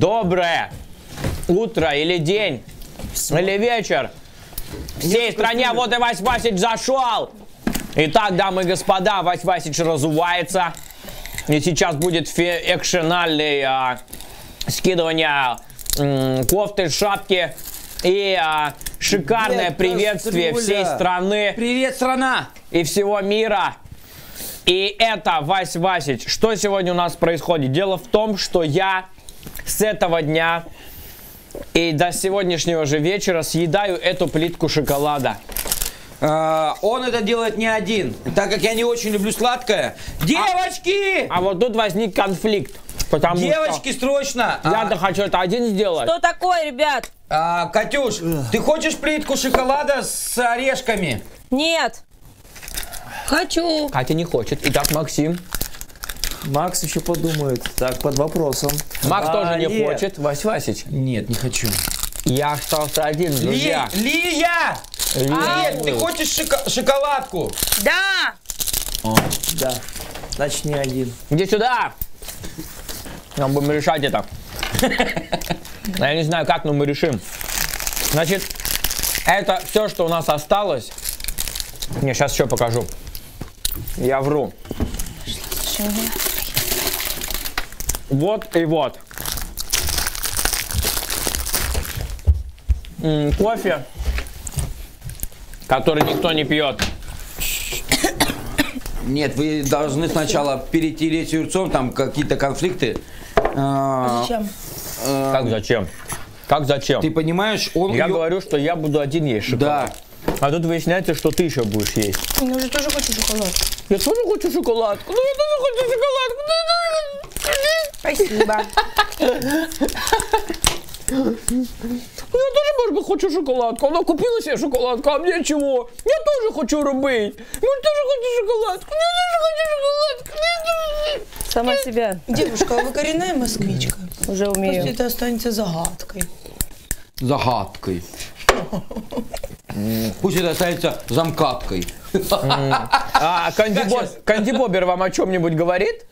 Доброе утро или день, или вечер. Всей стране вот и Вась Васич зашел. Итак, дамы и господа, Вась Васич разувается. И сейчас будет экшенальный а, скидывание м, кофты, шапки и а, шикарное Нет, приветствие кастрюля. всей страны Привет, страна! и всего мира. И это Вась Васич. Что сегодня у нас происходит? Дело в том, что я с этого дня и до сегодняшнего же вечера съедаю эту плитку шоколада. А, он это делает не один, так как я не очень люблю сладкое. Девочки! А вот тут возник конфликт. Потому Девочки, срочно! что я-то хочу это один сделать. Что такое, ребят? А, Катюш, ты хочешь плитку шоколада с орешками? Нет. Хочу. Катя не хочет. Итак, Максим. Макс еще подумает. Так, под вопросом. Макс тоже не Олег. хочет. Вась Васич. Нет, не хочу. Я остался один, Ли- друзья. Лия! Лия. Лия, ты хочешь шоко- шоколадку? Да. Да. Значит, не один. Иди сюда! Нам будем решать это. Я не знаю как, но мы решим. Значит, это все, что у нас осталось. Не, сейчас еще покажу. Я вру. Вот и вот. М, кофе, который никто не пьет. Нет, вы должны сначала перетереть юрцом, там какие-то конфликты. А, Зачем? Как зачем? Как зачем? Ты понимаешь, он Я её- говорю, что я буду один есть шоколад. Да. А тут выясняется, что ты еще будешь есть. Я уже тоже хочу шоколад. Я тоже хочу шоколадку. Ну, я тоже хочу шоколадку. Спасибо. Ну, я тоже, может быть, хочу шоколадку. Она купила себе шоколадку, а мне чего? Я тоже хочу робить. Ну, я тоже хочу шоколадку. Я тоже хочу шоколадку. Я тоже- Сама себя Девушка, а вы коренная москвичка? уже Пусть умею. это останется загадкой. загадкой. Пусть это останется замкаткой. А Канди Бобер вам о чем-нибудь говорит?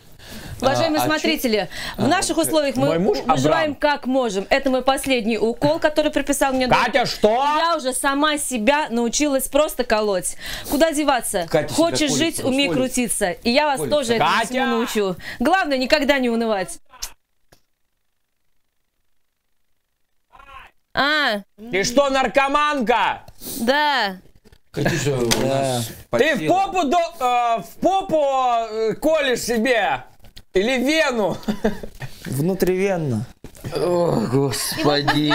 Уважаемые а смотрители, в наших условиях мы муж выживаем Абрам. как можем. Это мой последний укол, который приписал мне доктор. Катя, что? Я уже сама себя научилась просто колоть. Куда деваться? Катя Хочешь жить, умей колет. крутиться. И я вас Колет. тоже этому Катя! всему научу. Главное, никогда не унывать. А, Ты что, наркоманка? да. Катюша у нас Ты в попу, до- э, в попу э, колешь себе? Или вену? Внутривенно. О, господи,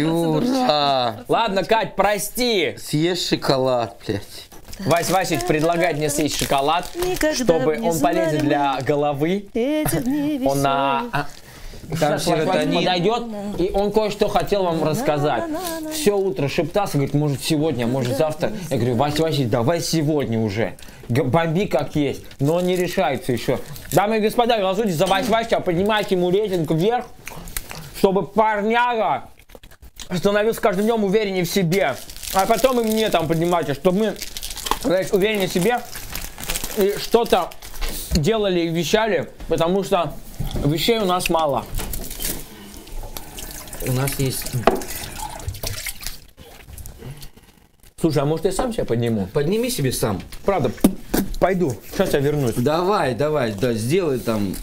Юра. Ладно, Кать, прости. Съешь шоколад, блядь. Вась Васич предлагает мне съесть шоколад, Никогда чтобы он полезен для головы. Он на... а, Там серотонин. подойдет, и он кое-что хотел вам рассказать. Все утро шептался, говорит, может сегодня, может завтра. Я говорю, Вась Васич, давай сегодня уже. Бомби как есть. Но он не решается еще. Дамы и господа, голосуйте за Вась Васича, поднимайте ему рейтинг вверх, чтобы парняга становился каждым днем увереннее в себе. А потом и мне там поднимайте, чтобы мы становились увереннее в себе и что-то делали и вещали, потому что вещей у нас мало. У нас есть... Слушай, а может я сам себя подниму? Подними себе сам. Правда, пойду. Сейчас я вернусь. Давай, давай, да, сделай там.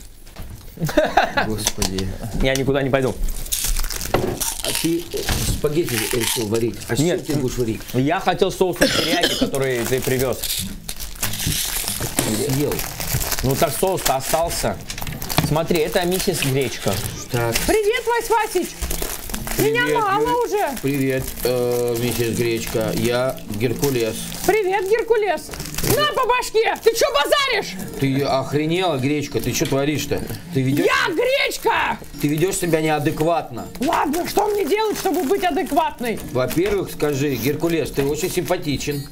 Господи. Я никуда не пойду. А ты спагетти решил варить? А Нет. ты будешь варить? Я хотел соус терияки, который ты привез. Съел. Ну так соус-то остался. Смотри, это миссис гречка. Так, Привет, Вась Васич! Меня мало уже. Привет, э, миссис Гречка. Я Геркулес. Привет, Геркулес! На по башке! Ты что базаришь? Ты охренела, Гречка? Ты что творишь-то? Ты ведешь, гречка! ты ведешь себя неадекватно. Ладно, что мне делать, чтобы быть адекватной? Во-первых, скажи, Геркулес, ты очень симпатичен.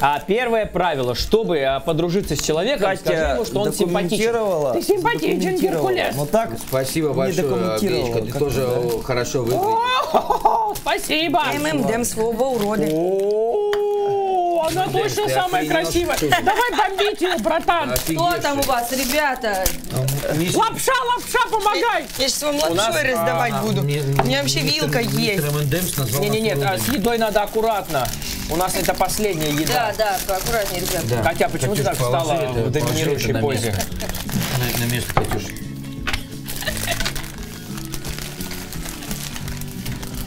А первое правило, чтобы а, подружиться с человеком, скажи Катя ему, что он симпатичен. Ты симпатичен. Геркулес. Ну так, Спасибо большое, Гречка. Ты тоже о, хорошо выглядишь. О, Спасибо. ММДМ своего урода. О, она точно ты самая красивая. Давай бомбить ее, братан. Что там у вас, ребята? Лапша, лапша, помогай! Я сейчас вам лапшой раздавать а, буду. У меня вообще вилка есть. Не, не, нет, а с едой надо аккуратно. У нас это последняя еда. Да, да, аккуратнее, ребят. Катя, почему ты так встала в доминирующей позе? На, на место, Катюш.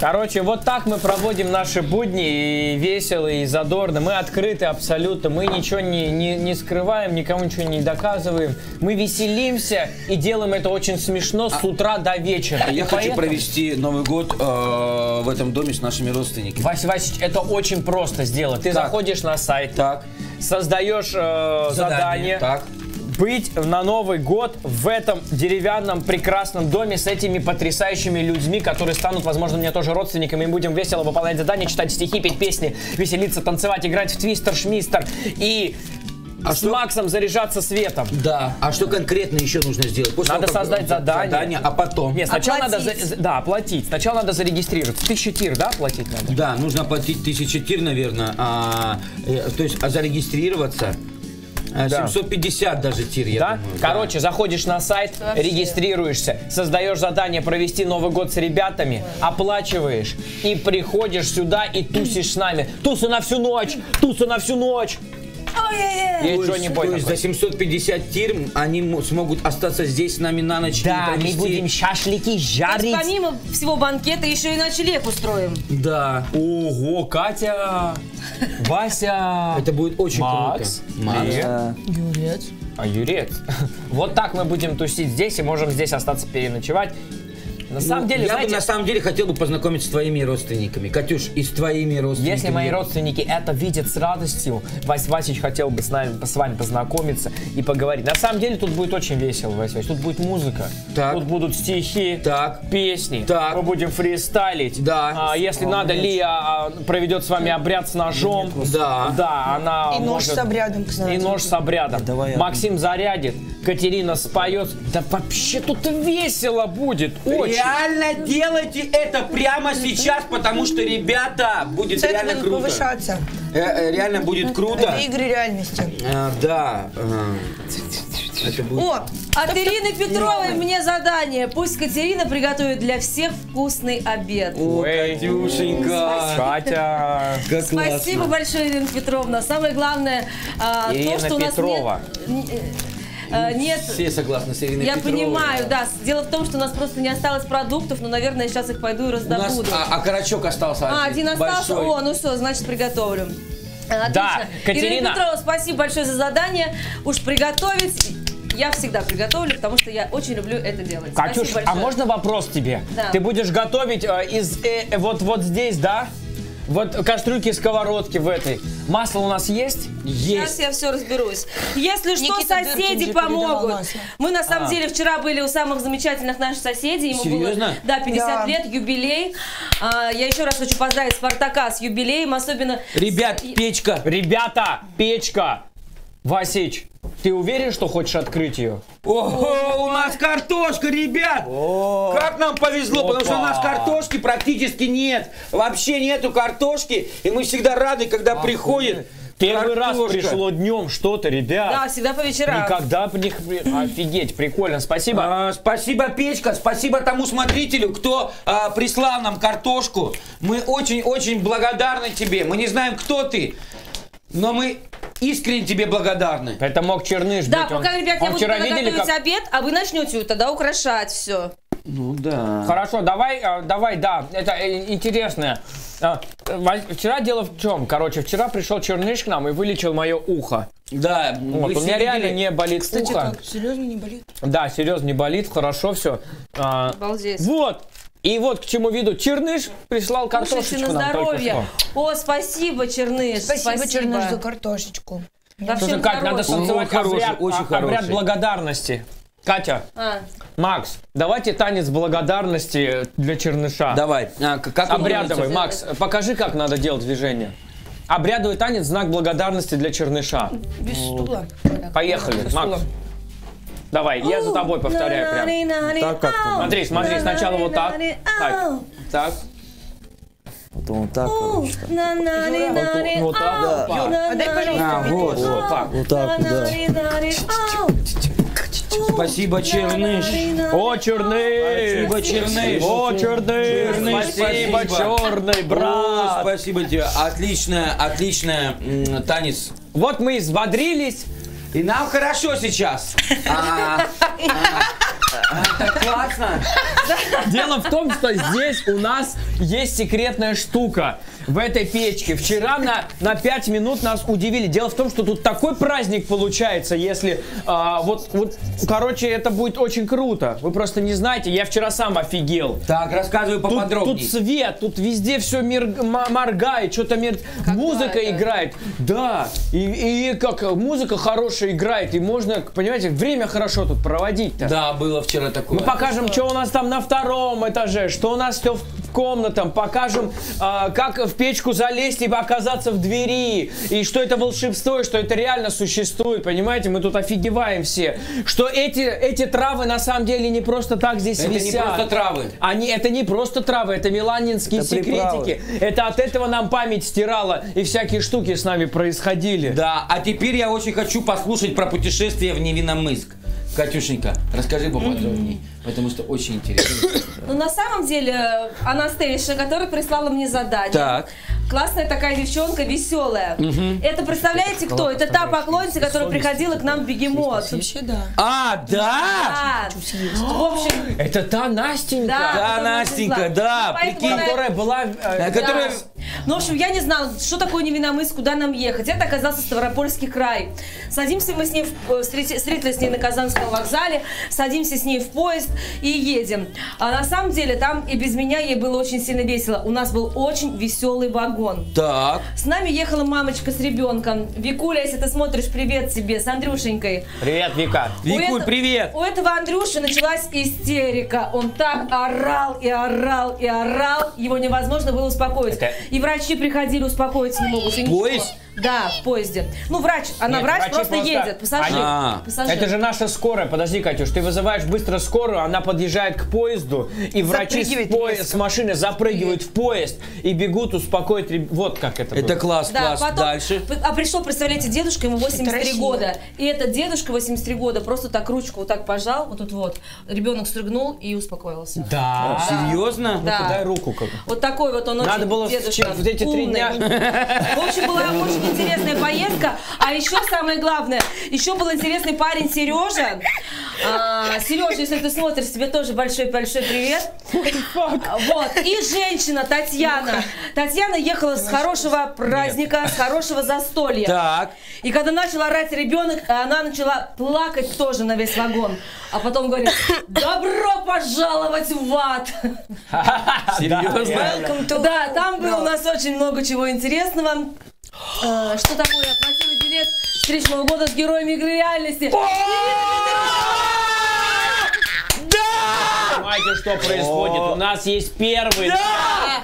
Короче, вот так мы проводим наши будни, и весело, и задорно. Мы открыты абсолютно, мы ничего не, не, не скрываем, никому ничего не доказываем. Мы веселимся и делаем это очень смешно с утра до вечера. А И я хочу поэтому- провести Новый год э, в этом доме с нашими родственниками. Вася Васич, это очень просто сделать. Ты Так. заходишь на сайт, Так. создаешь э, задание, Так. Быть на Новый год в этом деревянном прекрасном доме с этими потрясающими людьми, которые станут, возможно, мне тоже родственниками. И будем весело выполнять задания, читать стихи, петь песни, веселиться, танцевать, играть в твистер, шмистер и А с что- Максом заряжаться светом. Да. А что конкретно еще нужно сделать? После Надо того, создать задание. а потом? Нет, сначала надо Оплатить. за- за- да, оплатить. Сначала надо зарегистрироваться. Тысячу тир, да, оплатить надо? Да, нужно платить тысячи тир, наверное. А, э, то есть а зарегистрироваться Да. 750 даже тир, я Да? думаю. Короче, заходишь на сайт, Вообще. регистрируешься, создаешь задание провести Новый год с ребятами, оплачиваешь и приходишь сюда и тусишь с нами. Тусы на всю ночь! Тусы на всю ночь! Есть То Джонни есть, Бой то есть за 750 тир м, они смогут остаться здесь с нами на ночь Да, мы будем шашлыки жарить. Помимо всего банкета еще и ночлег устроим. Да. Ого, Катя! Вася! Это будет очень Макс, круто. Макс. привет. Юрец. А Юрец. Вот так мы будем тусить здесь и можем здесь остаться переночевать. На самом деле, я знаете, бы на самом деле хотел бы познакомиться с твоими родственниками. Катюш, и с твоими родственниками. Если мои родственники это видят с радостью, Вась Васич хотел бы с нами, с вами познакомиться и поговорить. На самом деле тут будет очень весело, Вась Васич. Тут будет музыка, Так. тут будут стихи, Так. песни. Так. Мы будем фристайлить. Да. А, если надо, Лия а, проведет с вами обряд с ножом. Да. Да, она И нож может- с обрядом, кстати. И нож с обрядом. Давай я- Максим зарядит, Катерина споет. Да вообще тут весело будет. Очень. Реально делайте это прямо сейчас, потому что, ребята, будет Цены реально будут круто. повышаться. Э, э, реально будет круто. Это игры реальности. А, да. Это будет... О, от Ирины Петровой мне задание. Пусть Катерина приготовит для всех вкусный обед. О. Катюшенька. Катя. Как Спасибо большое, Ирина Петровна. Самое главное, а, Ирина то, что у нас Петрова. нет... э, Нет, Все согласны с Ириной я Петровой. понимаю, да. Дело в том, что у нас просто не осталось продуктов, но, наверное, сейчас их пойду и У нас, раздобуду. а, а карачок остался А, один остался? большой. О, ну все, значит, приготовлю. Отлично. Да, Катерина. Ирина Петрова, спасибо большое за задание. Уж приготовить я всегда приготовлю, потому что я очень люблю это делать. Катюш, а можно вопрос тебе? Да. Ты будешь готовить э, из э, вот вот здесь, да? Вот кастрюльки, сковородки в этой. Масло у нас есть? Сейчас я все разберусь. Если что, Никита соседи помогут. Мы на А. самом деле вчера были у самых замечательных наших соседей. Ему Серьезно? было да, 50 Да. лет, юбилей. А, я еще раз хочу поздравить Спартака с юбилеем, особенно... Ребят, печка. Ребята, печка! Васич, ты уверен, что хочешь открыть ее? Ого, у нас картошка, ребят! Как нам повезло, потому что у нас Опа. картошки практически нет. Вообще нету картошки, и мы всегда рады, когда приходит Первый раз картошка. пришло днем что-то, ребят. Да, всегда по вечерам. Никогда них... при- Офигеть, прикольно, спасибо. А, спасибо, Печка, спасибо тому смотрителю, кто а, прислал нам картошку. Мы очень-очень благодарны тебе. Мы не знаем, кто ты, но мы искренне тебе благодарны. Это мог Черныш Да, быть. он- пока, ребят, я он буду вчера тогда видели, готовить как... обед, а вы начнете тогда украшать все. Ну да. Хорошо, давай, э, давай, да, это э, интересно. А, Ва- Вчера дело в чем? Короче, вчера пришел Черныш к нам и вылечил мое ухо. Да, Вот, у меня реально не болит Кстати, ухо. как? Серьезно не болит? Да, серьезно, не болит, хорошо все. Обалдеть. вот. И вот к чему веду. Черныш прислал картошечку на нам только здоровье. О, спасибо, Черныш. Спасибо, Черныш, за картошечку. Да Слушай, Кать, надо здоровья. станцевать хороший, обряд, очень а- обряд хороший. благодарности. Катя, А, Макс, давайте танец благодарности для Черныша. Давай. А, как Обрядовый? Макс, покажи, как надо делать движение. Обрядовый танец, знак благодарности для Черныша. Без стула. Поехали, стулом. Макс. Давай, я за тобой повторяю прям. Так как-то. Смотри, смотри, сначала вот так. Так, так. Потом вот так, короче. так. Вот так. Да. Опа. А пожалуйста, А, вот, так. Вот так, вот, да. Спасибо, Черныш. О, черный! Спасибо, Черныш. О! Черный, Спасибо, спасибо. черный, О, брат! спасибо тебе. Отличная, отличная танец. Вот мы взбодрились. И нам хорошо сейчас. А, а, Так классно. Дело в том, что здесь у нас есть секретная штука в этой печке. Вчера на, на 5 минут нас удивили. Дело в том, что тут такой праздник получается, если... а, вот, вот, короче, это будет очень круто. Вы просто не знаете, я вчера сам офигел. Так, рассказывай Тут, поподробнее. тут свет, тут везде все мир, моргает, что-то мир, музыка это? играет. Да, и, и как музыка хорошая играет, и можно, понимаете, время хорошо тут проводить-то. Да, было вчера такое. Мы покажем, что у нас там на втором этаже, что у нас все в комнатам, покажем, а, как в печку залезть, либо оказаться в двери, и что это волшебство, и что это реально существует, понимаете, мы тут офигеваем все, что эти, эти травы на самом деле не просто так здесь Это не висят. просто травы. Они, это не просто травы, это миланинские Это секретики. Это от этого нам память стирала, и всякие штуки с нами происходили. Да, а теперь я очень хочу послушать про путешествие в Невинномысск. Катюшенька, расскажи поподробнее, потому что очень интересно. Ну, на самом деле, Анастейша, которая прислала мне задание. Так. Классная такая девчонка, веселая. Это, представляете, кто? Это та поклонница, которая приходила к нам в Бегемот. Вообще, да. А, да! А, в общем, Это та Настенька, да. Да, Настенька, да, Поэтому прикинь, которая была... э, Которая... Да. Ну, в общем, я не знала, что такое Невиномысск, куда нам ехать. Это оказался Ставропольский край. Садимся мы с ней, в, э, встрети- встретились с ней на Казанском вокзале, садимся с ней в поезд и едем. А на самом деле там и без меня ей было очень сильно весело. У нас был очень веселый вагон. Так. С нами ехала мамочка с ребенком. Викуля, если ты смотришь, привет тебе, с Андрюшенькой. Привет, Вика. У Викуль, это- привет! У этого Андрюши началась истерика. Он так орал и орал и орал, его невозможно было успокоить. Это- И врачи приходили, успокоить не могут. поезд? Да, в поезде. Ну, врач, она Нет, врач врачи просто, просто- едет, пассажир. А. пассажир. Это же наша скорая. Подожди, Катюш, ты вызываешь быстро скорую, она подъезжает к поезду, и врачи с, Запрыгивает резко. с машины запрыгивают в поезд и бегут успокоить. реб- Вот как это. Это было. класс, Да, класс. потом, Дальше. п- а пришел, представляете, дедушка, ему 83 Россия. года. И этот дедушка 83 года просто так ручку вот так пожал, вот тут вот. Ребенок стрыгнул и успокоился. Да. Серьезно? Да. Дай руку как. Вот такой вот он Надо очень было в дедушка, че- вот эти три умный. дня- В общем, была очень интересная поездка. А еще самое главное, еще был интересный парень Сережа. А, Сережа, если ты смотришь, тебе тоже большой-большой привет. Вот. И женщина Татьяна. Татьяна ехала с хорошего праздника, с хорошего застолья. Так. И когда начал орать ребенок, она начала плакать тоже на весь вагон. А потом говорит, добро пожаловать в ад. Серьезно? Welcome to Да, там было у нас очень много чего интересного. Э, Что такое? Оплатила билет встречного года с героями игры реальности. Понимаете, что происходит? У нас есть первый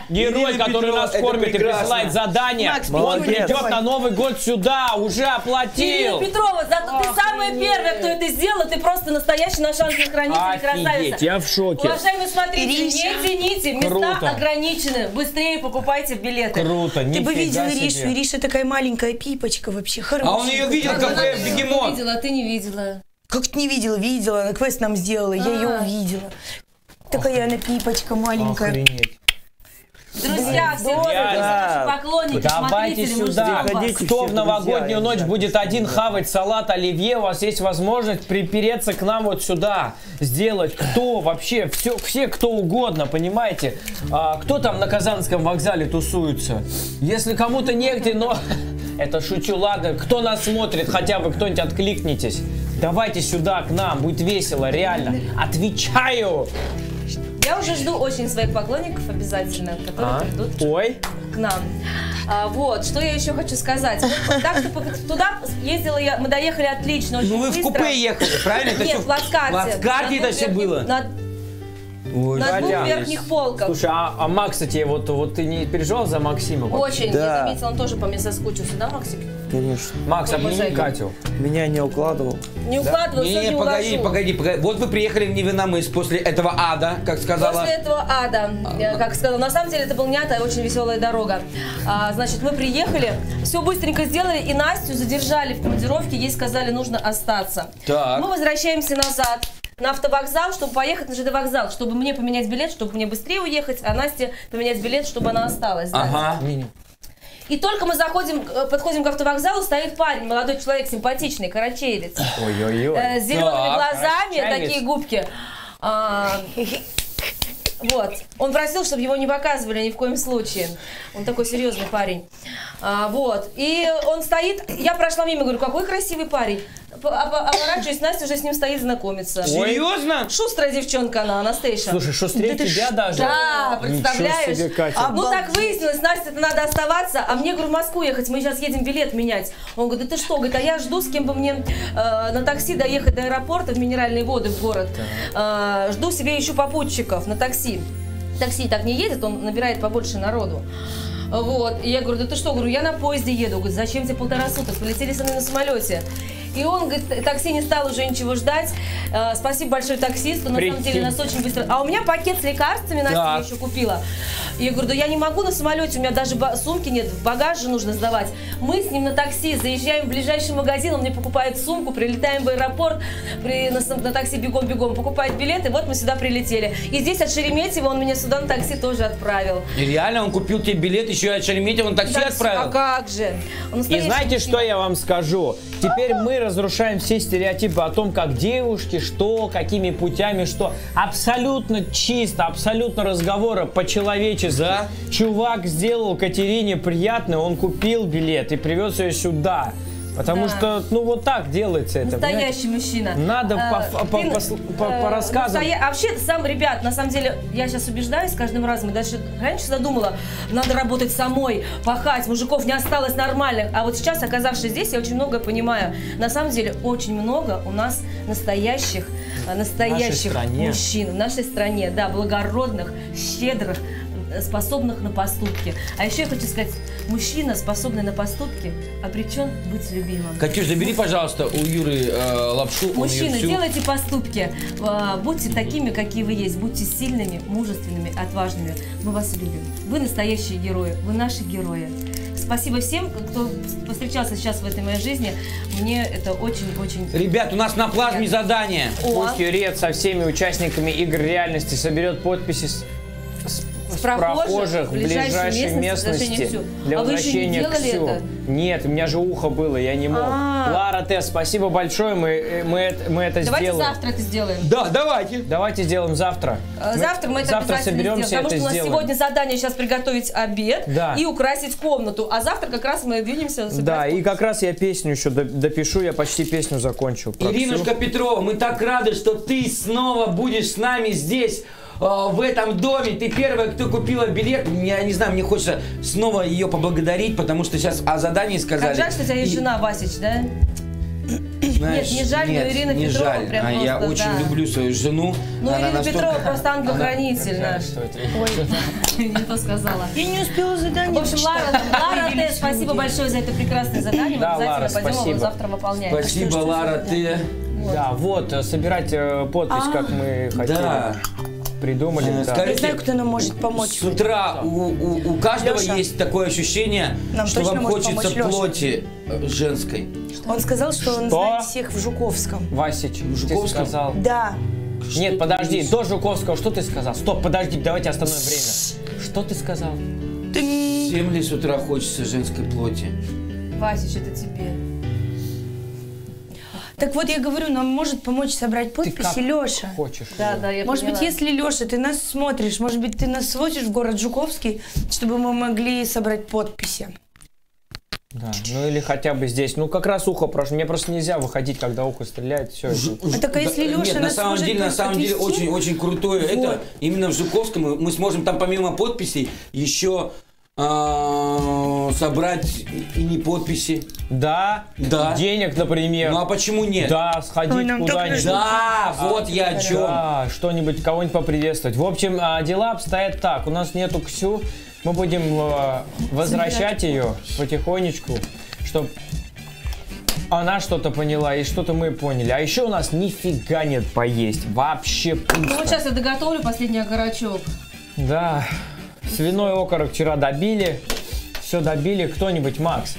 герой, который нас кормит и присылает задание. Он придет на Новый год сюда, уже Ирина оплатил. Петрова, зато ты самая первая, кто это сделала. Ты просто настоящий наш ангел-хранитель красавица. я в шоке. Уважаемые смотрители, Ириша. не тяните, места ограничены. Быстрее покупайте билеты. Круто, Ты бы видел. Иришу. Ириша такая маленькая пипочка вообще. Хорошая. А он ее видел, как бегемот. видела, а ты не видела. Как ты не видела? Видела. Она квест нам сделала. Я ее А. увидела. Такая она пипочка маленькая. Охренеть. Друзья, все Да. поклонники, Давайте сюда. Приходите. Кто в новогоднюю друзья, ночь будет один хавать салат оливье, у вас есть возможность припереться к нам вот сюда, сделать кто вообще, все, все кто угодно, понимаете? А, кто там на Казанском вокзале тусуется? Если кому-то негде, но... Это шучу, ладно. Кто нас смотрит, хотя бы кто-нибудь откликнитесь. Давайте сюда, к нам, будет весело, реально. Отвечаю! Я уже жду очень своих поклонников обязательно, которые А? придут Ой, к нам. А, вот, что я еще хочу сказать. Так что туда ездила я, мы доехали отлично, очень Ну вы в быстро. купе ехали, правильно? Нет, в плацкарте. В плацкарте На это все было. на- Ой, на двух верхних полках. Слушай, а, а Макс, тебе вот, вот ты не переживал за Максима? Очень, Да. я заметила, он тоже по мне соскучился, да, Максик? Конечно. Макс, обними Обожаю. Катю. Меня не укладывал. Не укладывал, Не, сегодня не, погоди, уложу. погоди, погоди. Вот вы приехали в Невиномыс после этого ада, как сказала. После этого ада, как сказала, на самом деле это был не ад, а очень веселая дорога. А, значит, мы приехали, все быстренько сделали, и Настю задержали в командировке, ей сказали, нужно остаться. Так. Мы возвращаемся назад на автовокзал, чтобы поехать на ЖД вокзал, чтобы мне поменять билет, чтобы мне быстрее уехать, а Насте поменять билет, чтобы она осталась. да. Ага. И только мы заходим, э, подходим к автовокзалу, стоит парень, молодой человек, симпатичный, карачеец, Ой-ой-ой. э, с зелеными Так, глазами, карачаевец. такие губки. А, вот. Он просил, чтобы его не показывали ни в коем случае. Он такой серьезный парень. А, вот. И он стоит, я прошла мимо, говорю, какой красивый парень. Оборачиваюсь, Настя уже с ним стоит знакомиться. Серьезно? Шустрая девчонка она, Анастейша. Слушай, шустрее тебя даже? Да, представляешь? Себе, Катя. Ну так выяснилось, Настя, это надо оставаться, а мне, говорю, в Москву ехать, мы сейчас едем билет менять. Он говорит, да ты что, говорит, а я жду, с кем бы мне э, на такси доехать до аэропорта в Минеральные воды в город. Э, жду себе ищу попутчиков на такси. Такси так не едет, он набирает побольше народу. Вот, и я говорю, да ты что, говорю, я на поезде еду. Говорит, зачем тебе полтора суток? Полетели со мной на самолете. И он, говорит, такси не стал уже ничего ждать. Э, спасибо большое таксисту, на самом деле нас очень быстро. А у меня пакет с лекарствами Настя мне еще купила. И я говорю, да я не могу на самолете, у меня даже сумки нет, в багаж же нужно сдавать. Мы с ним на такси заезжаем в ближайший магазин, он мне покупает сумку, прилетаем в аэропорт, при, на, на такси бегом-бегом, покупает билеты, вот мы сюда прилетели. И здесь от Шереметьево он меня сюда на такси тоже отправил. И реально, он купил тебе билет, еще и от Шереметьево, он такси Такси- отправил. А как же? Он И знаете, что я вам скажу? Теперь мы разрушаем все стереотипы о том, как девушки, что, какими путями, что. Абсолютно чисто, абсолютно разговоры по-человечески. Да. Чувак сделал Катерине приятно, он купил билет и привез ее сюда. Потому Да. что, ну, вот так делается это. понимаете? Настоящий мужчина. Надо Э, по- по- ты, пос- по- э, по рассказам. настоя- А вообще, сам, ребят, на самом деле, я сейчас убеждаюсь каждым разом, и даже раньше задумала, надо работать самой, пахать, мужиков не осталось нормальных. А вот сейчас, оказавшись здесь, я очень много понимаю. На самом деле, очень много у нас настоящих, э, настоящих мужчин в нашей стране, да, благородных, щедрых, э, способных на поступки. А еще я хочу сказать, мужчина, способный на поступки, обречен быть любимым. Катюш, забери, пожалуйста, у Юры э, лапшу. Мужчины, всю- делайте поступки. А, Будьте такими, какие вы есть. Будьте сильными, мужественными, отважными. Мы вас любим. Вы настоящие герои. Вы наши герои. Спасибо всем, кто встречался сейчас в этой моей жизни. Мне это очень-очень... Ребят, у нас на плазме задание. О, Пусть Юрет со всеми участниками игр реальности соберет подписи прохожих прохожих в ближайшей местности, местности для. А возвращения к Сю. это? Нет, у меня же ухо было, я не мог. А. Лара Т, спасибо большое, мы, э, мы, мы это Давайте сделаем. завтра это сделаем. Да, давайте. Давайте сделаем завтра. Э, Завтра мы это завтра соберемся сделаем, потому и что это у нас сделаем. сегодня задание сейчас приготовить обед Да. и украсить комнату, а завтра как раз мы двинемся Да, и подписи. как раз я песню еще до- допишу, я почти песню закончил. Иринушка Петрова, мы так рады, что ты снова будешь с нами здесь. Э, В этом доме ты первая, кто купила билет. Я не знаю, мне хочется снова ее поблагодарить, потому что сейчас о задании сказали. Как жаль, что у тебя есть И, жена, Васич, да? знаешь, Нет, не жаль, но нет, Ирина не Петрова жаль. прям А я просто, очень да. люблю свою жену. Ну, Ирина настолько- Петрова просто ангел-хранитель наш. Это? Не то сказала. Я не успела В задание общем, почитать. Лара, Лара Т, спасибо большое за это прекрасное задание. Мы Да, обязательно Лара, пойдем его спасибо. завтра выполнять. Спасибо, Лара, ты. Да, вот, э, собирать э, подпись, как мы хотели. Да. Придумали. Э, да. скажи- Я знаю, кто нам может помочь. С утра у, у- у каждого Лёша. есть такое ощущение, Нам что вам хочется плоти э, женской. Он сказал, что он Что? знает всех в Жуковском. Васич, ты Жуковском? сказал. Да. Нет, ты подожди, до Жуковского что ты сказал? Стоп, подожди, давайте остановим время. Что ты сказал? Всем ли с утра хочется женской плоти? Васич, это тебе. Так вот, я говорю, нам может помочь собрать как подписи Леша. Хочешь? Да, да, я Может быть, поняла. если, Леша, ты нас смотришь, может быть, ты нас свозишь в город Жуковский, чтобы мы могли собрать подписи. Да, ну или хотя бы здесь. Ну как раз ухо прошу. Мне просто нельзя выходить, когда ухо стреляет. Все. А так, а если Да, Лёша Нет, на самом сможет деле, на самом деле, отвезти? очень-очень крутое. Вот. Это именно в Жуковском мы, мы сможем там помимо подписей еще собрать и, не подписи. Да? Да. Денег, например. Ну а почему нет? Да, сходить куда-нибудь. Да, вот я о чем. Да, что-нибудь, кого-нибудь поприветствовать. В общем, а, дела обстоят так. У нас нету Ксю. Мы будем э, возвращать ее потихонечку, чтобы она что-то поняла и что-то мы поняли. А еще у нас нифига нет поесть. Вообще Ну вот пусто. сейчас я доготовлю последний окорочок. Да. Свиной окорок вчера добили. Все добили. Кто-нибудь, Макс?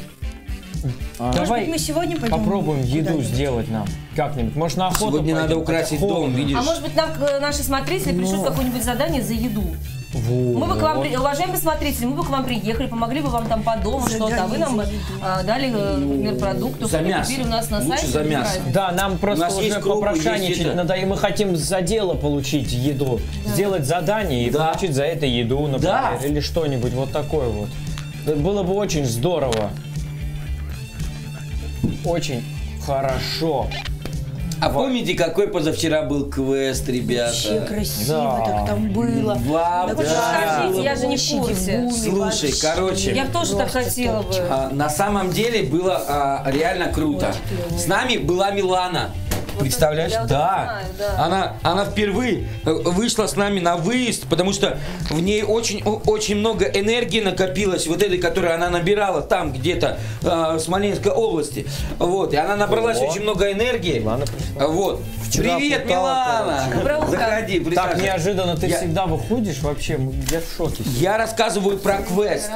Может Давай быть, мы сегодня пойдем попробуем еду сделать нам. Как-нибудь. Может, на охоту Сегодня надо пойдем? украсить Хотя дом, видишь? А может быть, нам наши смотрители пришлют какое-нибудь задание за еду? Вот. Мы бы к вам, при- уважаемые смотрители, мы бы к вам приехали, помогли бы вам там по дому что-то, а вы нам бы а, дали, э, например, продуктов, за мясо. купили у нас на Лучше сайте. за мясо. Да, нам просто У нас уже попрошайничать надо, и мы хотим за дело получить еду. Сделать задание и Да. получить за это еду, например, Да. или что-нибудь вот такое вот. Это Было бы очень здорово. Очень хорошо. А помните, какой позавчера был квест, Вообще ребята? красиво Да. так там было. Вам, Так да. Скажите, я же не в курсе. Слушай, вообще. короче. Я тоже так хотела бы. А, на самом деле было а, реально круто. С нами была Милана. Представляешь? я вот да. знаю, да. Она, она впервые э, вышла с нами на выезд, потому что в ней очень, очень много энергии накопилось, вот этой, которую она набирала там где-то э, в Смоленской области. Вот, и она набралась О. очень много энергии. Милана пришла. Вот. Вчера Привет, путала, Милана! Заходи, Так неожиданно ты Я- всегда выходишь вообще, я в шоке. Я рассказываю про квест.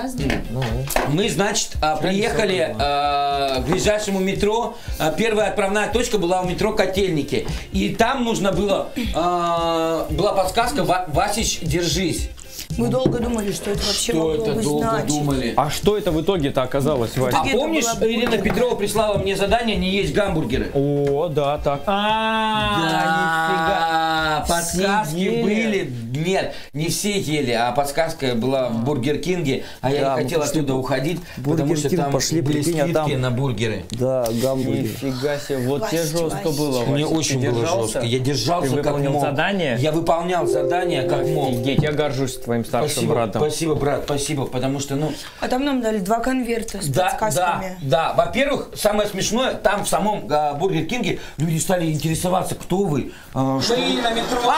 Ну, Мы, значит, а, приехали а, к ближайшему метро. А, Первая отправная точка была у метро Котельники. И там нужно было, а, была подсказка «Ва- «Васич, держись». Мы долго думали, что это вообще Что могло это бы долго значить. думали? а что это в итоге-то оказалось, Вася? А помнишь, была Ирина. Петрова прислала мне задание не есть гамбургеры? О, да, так. А, Да, подсказки ели. были. Нет, не все ели, а подсказка была в Бургер Кинге, а я Да, не мы хотел пошли оттуда уходить, Бургер потому что Кинг, там пошли, были а скидки там- на бургеры. Да, гамбургер. Нифига себе, вот тебе Вася, жестко Вася. было. Мне Вася. очень Ты было держался? жестко. Я держался Ты как выполнил мог. задание? Я выполнял задание как мог. Офигеть, я горжусь твоим старшим Спасибо, братом. спасибо, брат, спасибо, потому что, ну, А там нам дали два конверта с да, да, подсказками. да. Во-первых, самое смешное, там в самом а, Бургер Кинге люди стали интересоваться, кто вы, а, что... на метро.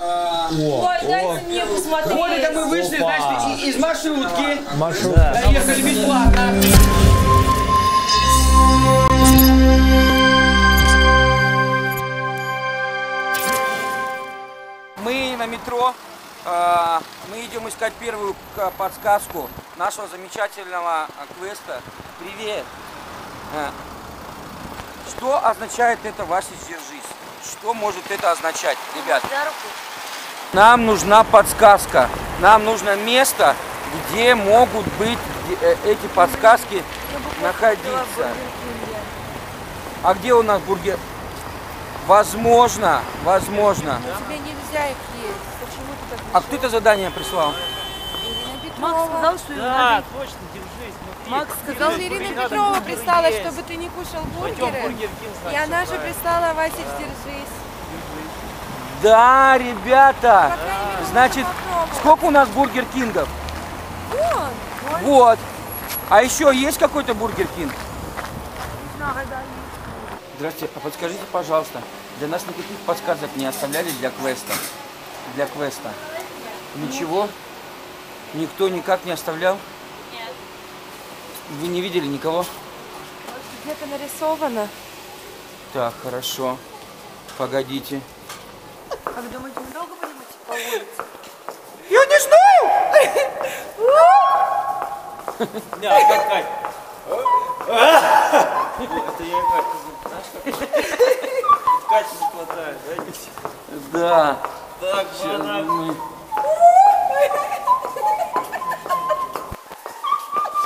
А, вот! Ой, дайте мне посмотреть. Вот это мы вышли, Опа. значит, из маршрутки. Маршрут. Доехали бесплатно. Мы на метро. а, Мы идем искать первую к- подсказку нашего замечательного а, квеста. Привет. А, Что означает это «Вася, держись»? Что может это означать, ребят? Нам нужна подсказка. Нам нужно место, где могут быть э, эти подсказки находиться. А где у нас бургер? Возможно, возможно. Тебе нельзя их есть. Почему ты так А кто это задание прислал? Ирина Петрова? что Да, точно. Макс сказал, Ирина Петрова прислала, чтобы ты не кушал бургеры. И она же прислала, Васич, держись. Да, ребята. Значит, сколько у нас бургер кингов? Вот. А еще есть какой-то бургер кинг? Здравствуйте, а подскажите, пожалуйста, для нас никаких подсказок не оставляли для квеста? Для квеста? Ничего? Никто никак не оставлял? Вы не видели никого? Где-то нарисовано. Так, хорошо. Погодите. А вы думаете, мы долго будем идти по улице? Я не знаю! Катя не хватает, да? Да. Так, она... мы-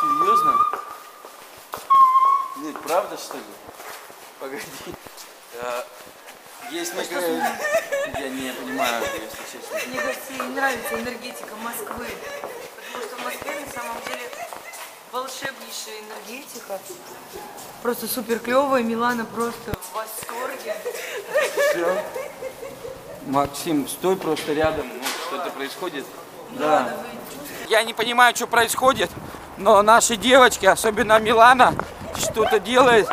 Серьезно? Нет, правда что ли? Погоди. А, Есть такая... Я не понимаю, если честно. Мне кажется, ей нравится энергетика Москвы. Потому что в Москве на самом деле волшебнейшая энергетика. Просто супер клевая. Милана просто в восторге. Все. Максим, стой просто рядом. Ну, что-то происходит. Да. Я не понимаю, что происходит, но наши девочки, особенно Милана, что-то делает.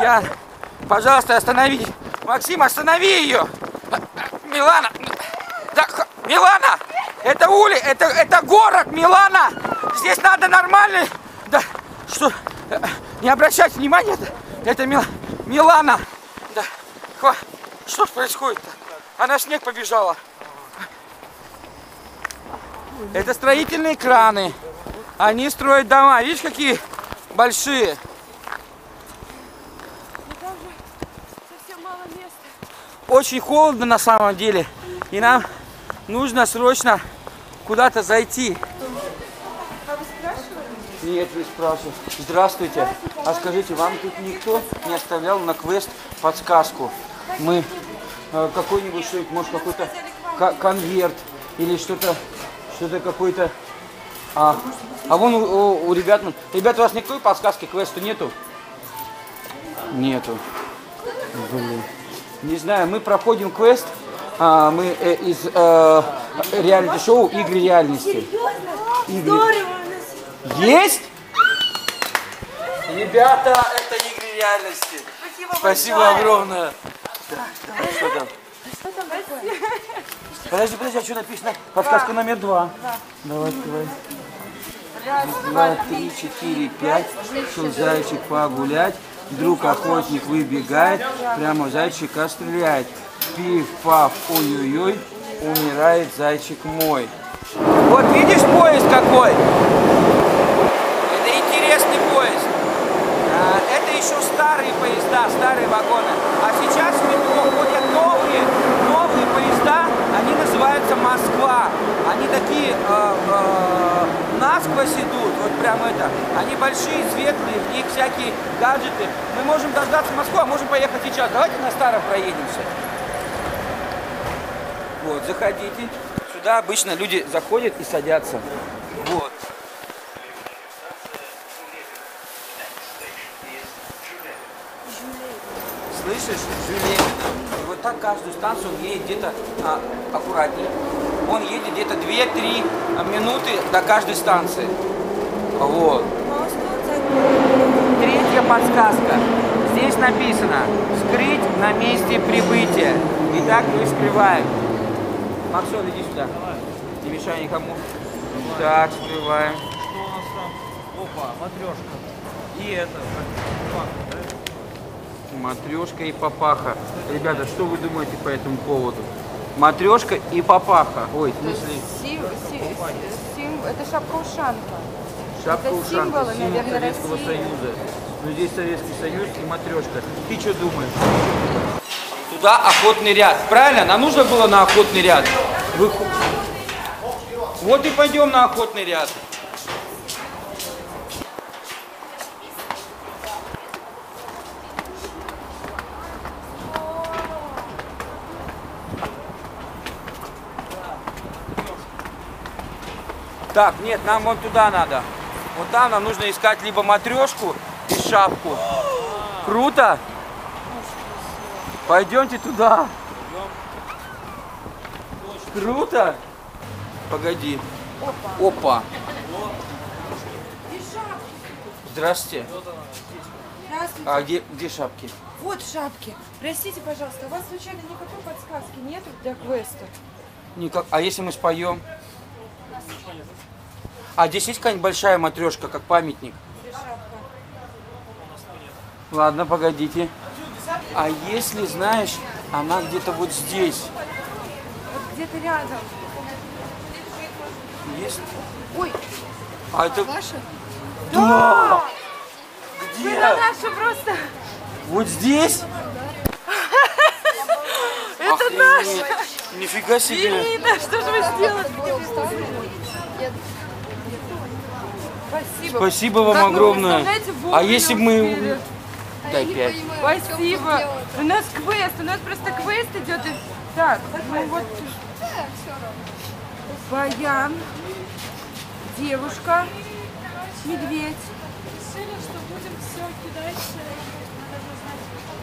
Я, пожалуйста, остановите. Максим, останови ее. Милана, да, Милана, это ули, это, это город, Милана. Здесь надо нормально. Да, что? Э, Не обращайте внимания, это, это Мил- Милана. Да, хва- что происходит-то? Она в снег побежала. Это строительные краны. Они строят дома. Видишь, какие большие? Совсем мало места. Очень холодно на самом деле. И нам нужно срочно куда-то зайти. Нет, вы спрашиваете. Здравствуйте. А скажите, вам тут никто не оставлял на квест подсказку? Мы э, какой-нибудь что-нибудь, может какой-то ко- конверт или что-то, что-то какой-то. А, а вон у, у- у ребят, ну, ребят, у вас никакой подсказки квесту нету? Нету. Блин. Не знаю, мы проходим квест, а, мы э, из э, реалити-шоу «Игры реальности». Игры. Есть? Ребята, это «Игры реальности». Спасибо, огромное. Так, давай, что там? Подожди, подожди, а что написано? Подсказка номер два. Давай, давай. Раз, два, три, четыре, пять. Шел зайчик погулять. Вдруг охотник выбегает, прямо зайчика стреляет. Пиф-паф, ой-ой-ой, умирает зайчик мой. Вот видишь поезд какой? Это интересный поезд. А, Это еще старые поезда, старые вагоны. А сейчас в метро ходят новые, новые поезда. Они называются Москва. Они такие э, э, насквозь идут, вот прям это. Они большие, светлые, в них всякие гаджеты. Мы можем дождаться Москвы, а можем поехать сейчас. Давайте на старом проедемся. Вот, заходите. Сюда обычно люди заходят и садятся. Вот. Слышишь, Жюлевина? И вот так каждую станцию едет где-то а, аккуратней. Он едет где-то 2-3 минуты до каждой станции. Вот. Третья подсказка. Здесь написано «Скрыть на месте прибытия». Итак, мы скрываем. Максон, иди сюда. Не мешай никому. Так, скрываем. Что у нас там? Опа, матрешка. И это, да? Матрешка и папаха. Ребята, что вы думаете по этому поводу? Матрешка и папаха. Ой, в смысле, Сим- си- сим- это шапка ушанка. шапка это ушанка, символы, символ наверное, Советского России. Союза. Но здесь Советский Союз и матрешка. Ты что думаешь? Туда охотный ряд. Правильно? Нам нужно было на охотный ряд. Выху- Вот и пойдем на охотный ряд. Так, нет, нам вон туда надо. Вот там нам нужно искать либо матрешку и шапку. Круто? Пойдемте туда. Круто? Погоди. Опа. Здравствуйте. Здравствуйте. А где, где шапки? Вот шапки. Простите, пожалуйста, у вас случайно никакой подсказки нету для квеста? Никак. А если мы споем? А здесь есть какая-нибудь большая матрешка, как памятник? Ладно, погодите. А если, знаешь, она где-то вот здесь? Вот где-то рядом. Есть? Ой, А это ваша? Да! Где? Это наша просто. Вот здесь? Это наш! Нифига себе! Ирина, что же вы сделали? Спасибо. Спасибо вам Как вы огромное. представляете, А если бы мы... Дай пять. Спасибо. У нас квест, у нас просто квест идет. и- Так, ну вот. Баян, девушка, медведь.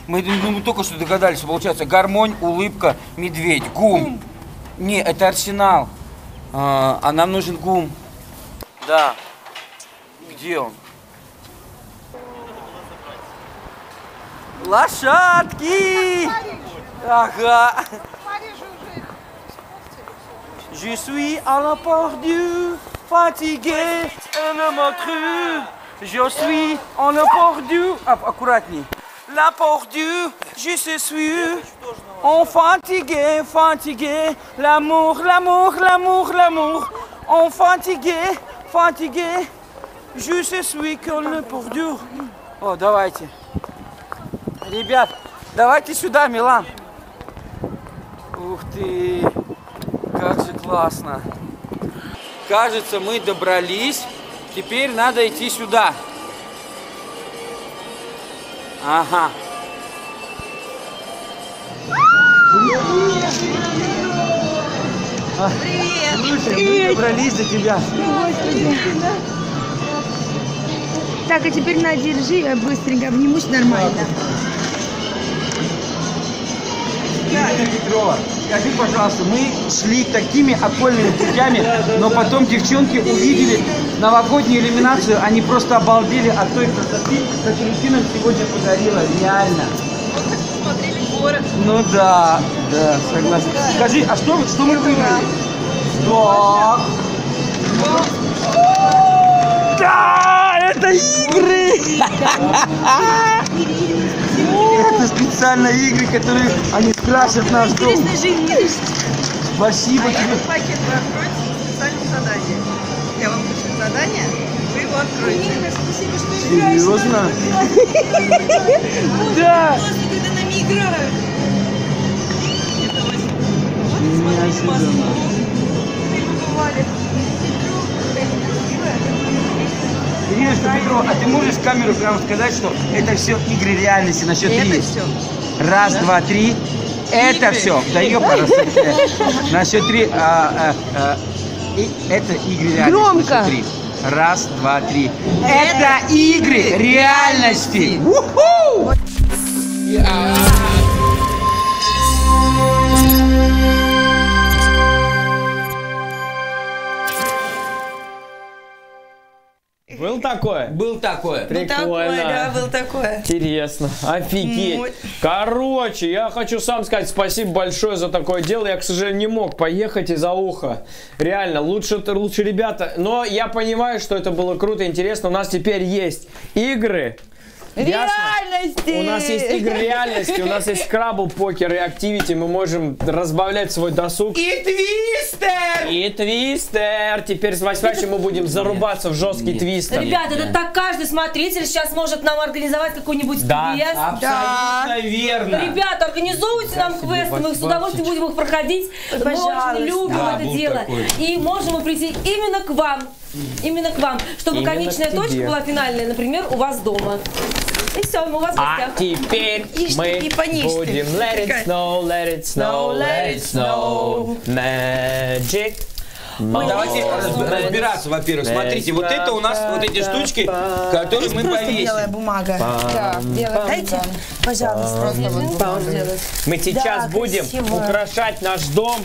Мы, ну, мы только что догадались, получается, гармонь, улыбка, медведь, гум. Не, это арсенал. А, а нам нужен гум. Да. Где он? Лошадки! Ага. Je suis à la porte fatigué, cru. Je suis en la porte. А, аккуратней. La porte du... Je suis en fatigué, fatigué. L'amour, l'amour, l'amour, l'amour. En fatigué, fatigué. Je suis comme le пордю. О, давайте. Ребят, давайте сюда, Милан. Ух ты, как же классно. Кажется, мы добрались. Теперь надо идти сюда. Ага. Привет! Привет! Мы добрались до тебя. Так, а теперь на, держи, я быстренько обнимусь нормально. Ирина Петрова, скажи, пожалуйста, мы шли такими окольными путями, но потом девчонки увидели новогоднюю иллюминацию, они просто обалдели от той красоты, которую ты нам сегодня подарила, реально. Город. Ну да, да, согласен. Скажи, а что, что мы выиграли? Так. Да, это игры! Это специально игры, которые они скрасят наш дом. Спасибо тебе. Откроете. Серьезно? Да. Неожиданно. Ириночка Петрова, а ты можешь камеру прямо сказать, что это все игры реальности на счет три? Это все. Раз, два, три. Это все. Да ёпара, На счет три. а, а, а, это игры реальности. Громко. Раз, два, три. Это игры реальности. Уху! Такое? Был такое. Прикольно. Такое, да, был такое. Интересно, офигеть. Ой. Короче, я хочу сам сказать спасибо большое за такое дело. Я, к сожалению, не мог поехать из-за уха. Реально, лучше, лучше ребята. Но я понимаю, что это было круто, интересно. У нас теперь есть игры. Ясно? Реальности! У нас есть игры реальности, у нас есть скрабл, покер и активити. Мы можем разбавлять свой досуг. И твистер! И твистер. Теперь с Василием мы будем зарубаться в жесткий твистер. Ребята, это так каждый смотритель сейчас может нам организовать какой-нибудь Да. квест. Абсолютно верно. Ребята, организуйте нам квесты, мы с удовольствием будем их проходить. Мы очень любим Да, это дело. такой. И можем мы прийти именно к вам. Именно к вам. Чтобы Именно конечная точка была финальная, например, у вас дома. И все, мы у вас в А гостях. теперь Ишь мы будем let it snow, let it snow, let it snow, magic. Давайте Moment. раз- разбираться, во-первых. Смотрите, вот это у нас вот эти штучки, которые мы Просто белая повесим. бумага. Да, белая Дайте, пожалуйста. Мы сейчас будем украшать наш дом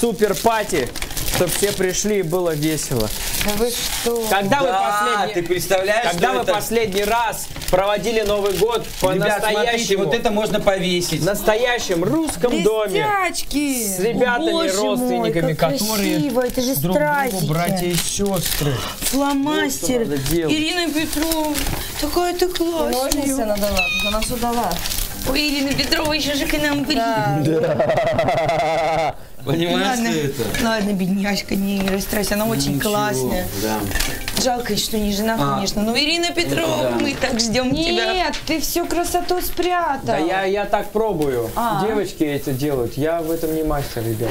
супер пати, чтобы все пришли и было весело. Да вы что? Когда вы Да, ты последний, представляешь, когда что вы это? последний раз проводили Новый год по Ребят, настоящему, вот это можно повесить. в настоящем русском доме Блестячки! с ребятами, Боже мой, родственниками, как которые красиво, это же друг другу страсики. братья и сестры. Фломастер. Ирина Петрова. Такая ты Ножницы классная. надо дала, она все дала. Ой, Ирина Петрова еще же к нам приедет. Понимаешь, Ладно, что это? ладно, бедняжка, не расстраивайся, она очень классная. Да. Жалко, что не жена, А. конечно. Но Ирина Петрова, да. мы так ждем тебя. Нет, ты всю красоту спрятал. Да я, я так пробую. А. Девочки это делают. Я в этом не мастер, ребят.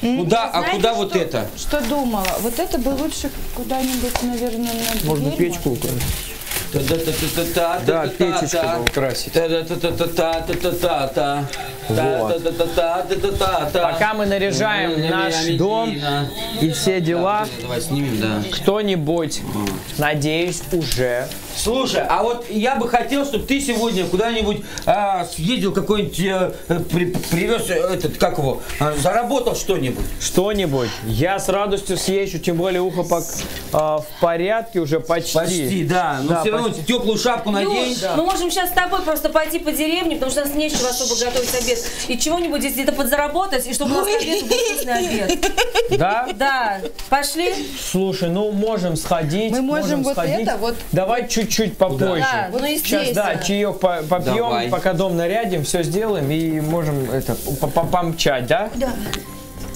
Куда, а Знаете, куда вот что? это? Что думала? Вот это бы лучше куда-нибудь, наверное, на дверь. Можно печку украсить. Да, печечку украсить. Вот. Пока мы наряжаем наш дом и все дела, кто-нибудь, надеюсь, уже Слушай, а вот я бы хотел, чтобы ты сегодня куда-нибудь а, съездил какой-нибудь, э, при- привез этот, как его, а, заработал что-нибудь. Что-нибудь. Я с радостью съезжу, тем более ухо пок- а, в порядке уже почти. Почти, да. Но Да, все равно почти. теплую шапку надень. Юж, мы можем сейчас с тобой просто пойти по деревне, потому что у нас нечего особо готовить обед. И чего-нибудь здесь где-то подзаработать, и чтобы у нас к обеду был вкусный обед. Да? Да, пошли. Слушай, ну можем сходить. Мы можем вот сходить. это вот- Давай чуть-чуть попозже. Да, ну и Сейчас, да, чаек по- попьем, Давай. пока дом нарядим, все сделаем и можем это по- по- помчать, да? Да.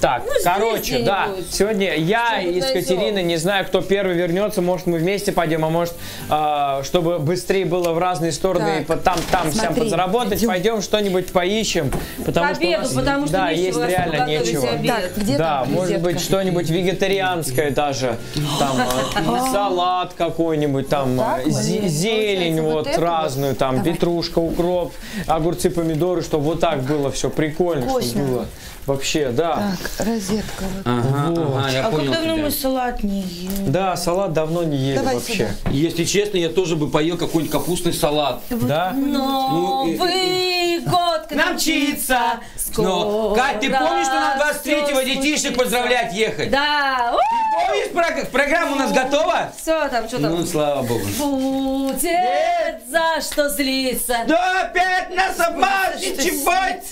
Так, Ну, здесь короче, да, сегодня я и с. Катериной, не знаю, кто первый вернется, может мы вместе пойдем, а может, а, чтобы быстрее было в разные стороны, Так, и по- там, там всем смотри, подзаработать, идем. пойдем что-нибудь поищем, потому К что у нас, потому что да, есть реально нечего. Так, где да, там может быть что-нибудь вегетарианское даже, там э, салат какой-нибудь, там э, зелень вот разную, там Давай. петрушка, укроп, огурцы, помидоры, чтобы вот так было все прикольно, чтобы было вообще, да. Так, розетка вот. Ага, Вот. ага, я А понял как давно тебя. мы салат не ели? Да, салат давно не ели Давай вообще. Если честно, я тоже бы поел какой-нибудь капустный салат. Да? Ну, и- Новый год к нам мчится. Но, Кать, ты помнишь, что нам 23-го всё детишек поздравлять ехать? Да. Помнишь, прог- программа у нас готова? Все там, что там? Ну, слава богу. Будет за что злиться. Да опять нас обмануть, чебать!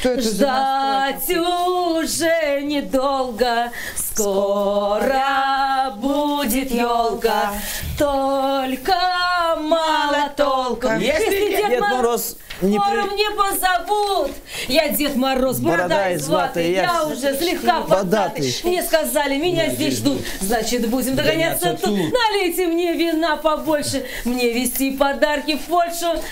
Что это за Ждать уже недолго, скоро будет елка, только мало толку. Если Дед, Дед Мороз Мороз не скоро при- мне позовут. Я Дед Мороз, борода Борода из ваты, я я уже слегка податый. Мне сказали, меня здесь ждут, значит будем догоняться Догоняться тут. тут. Налейте мне вина побольше, мне вести подарки в Польшу.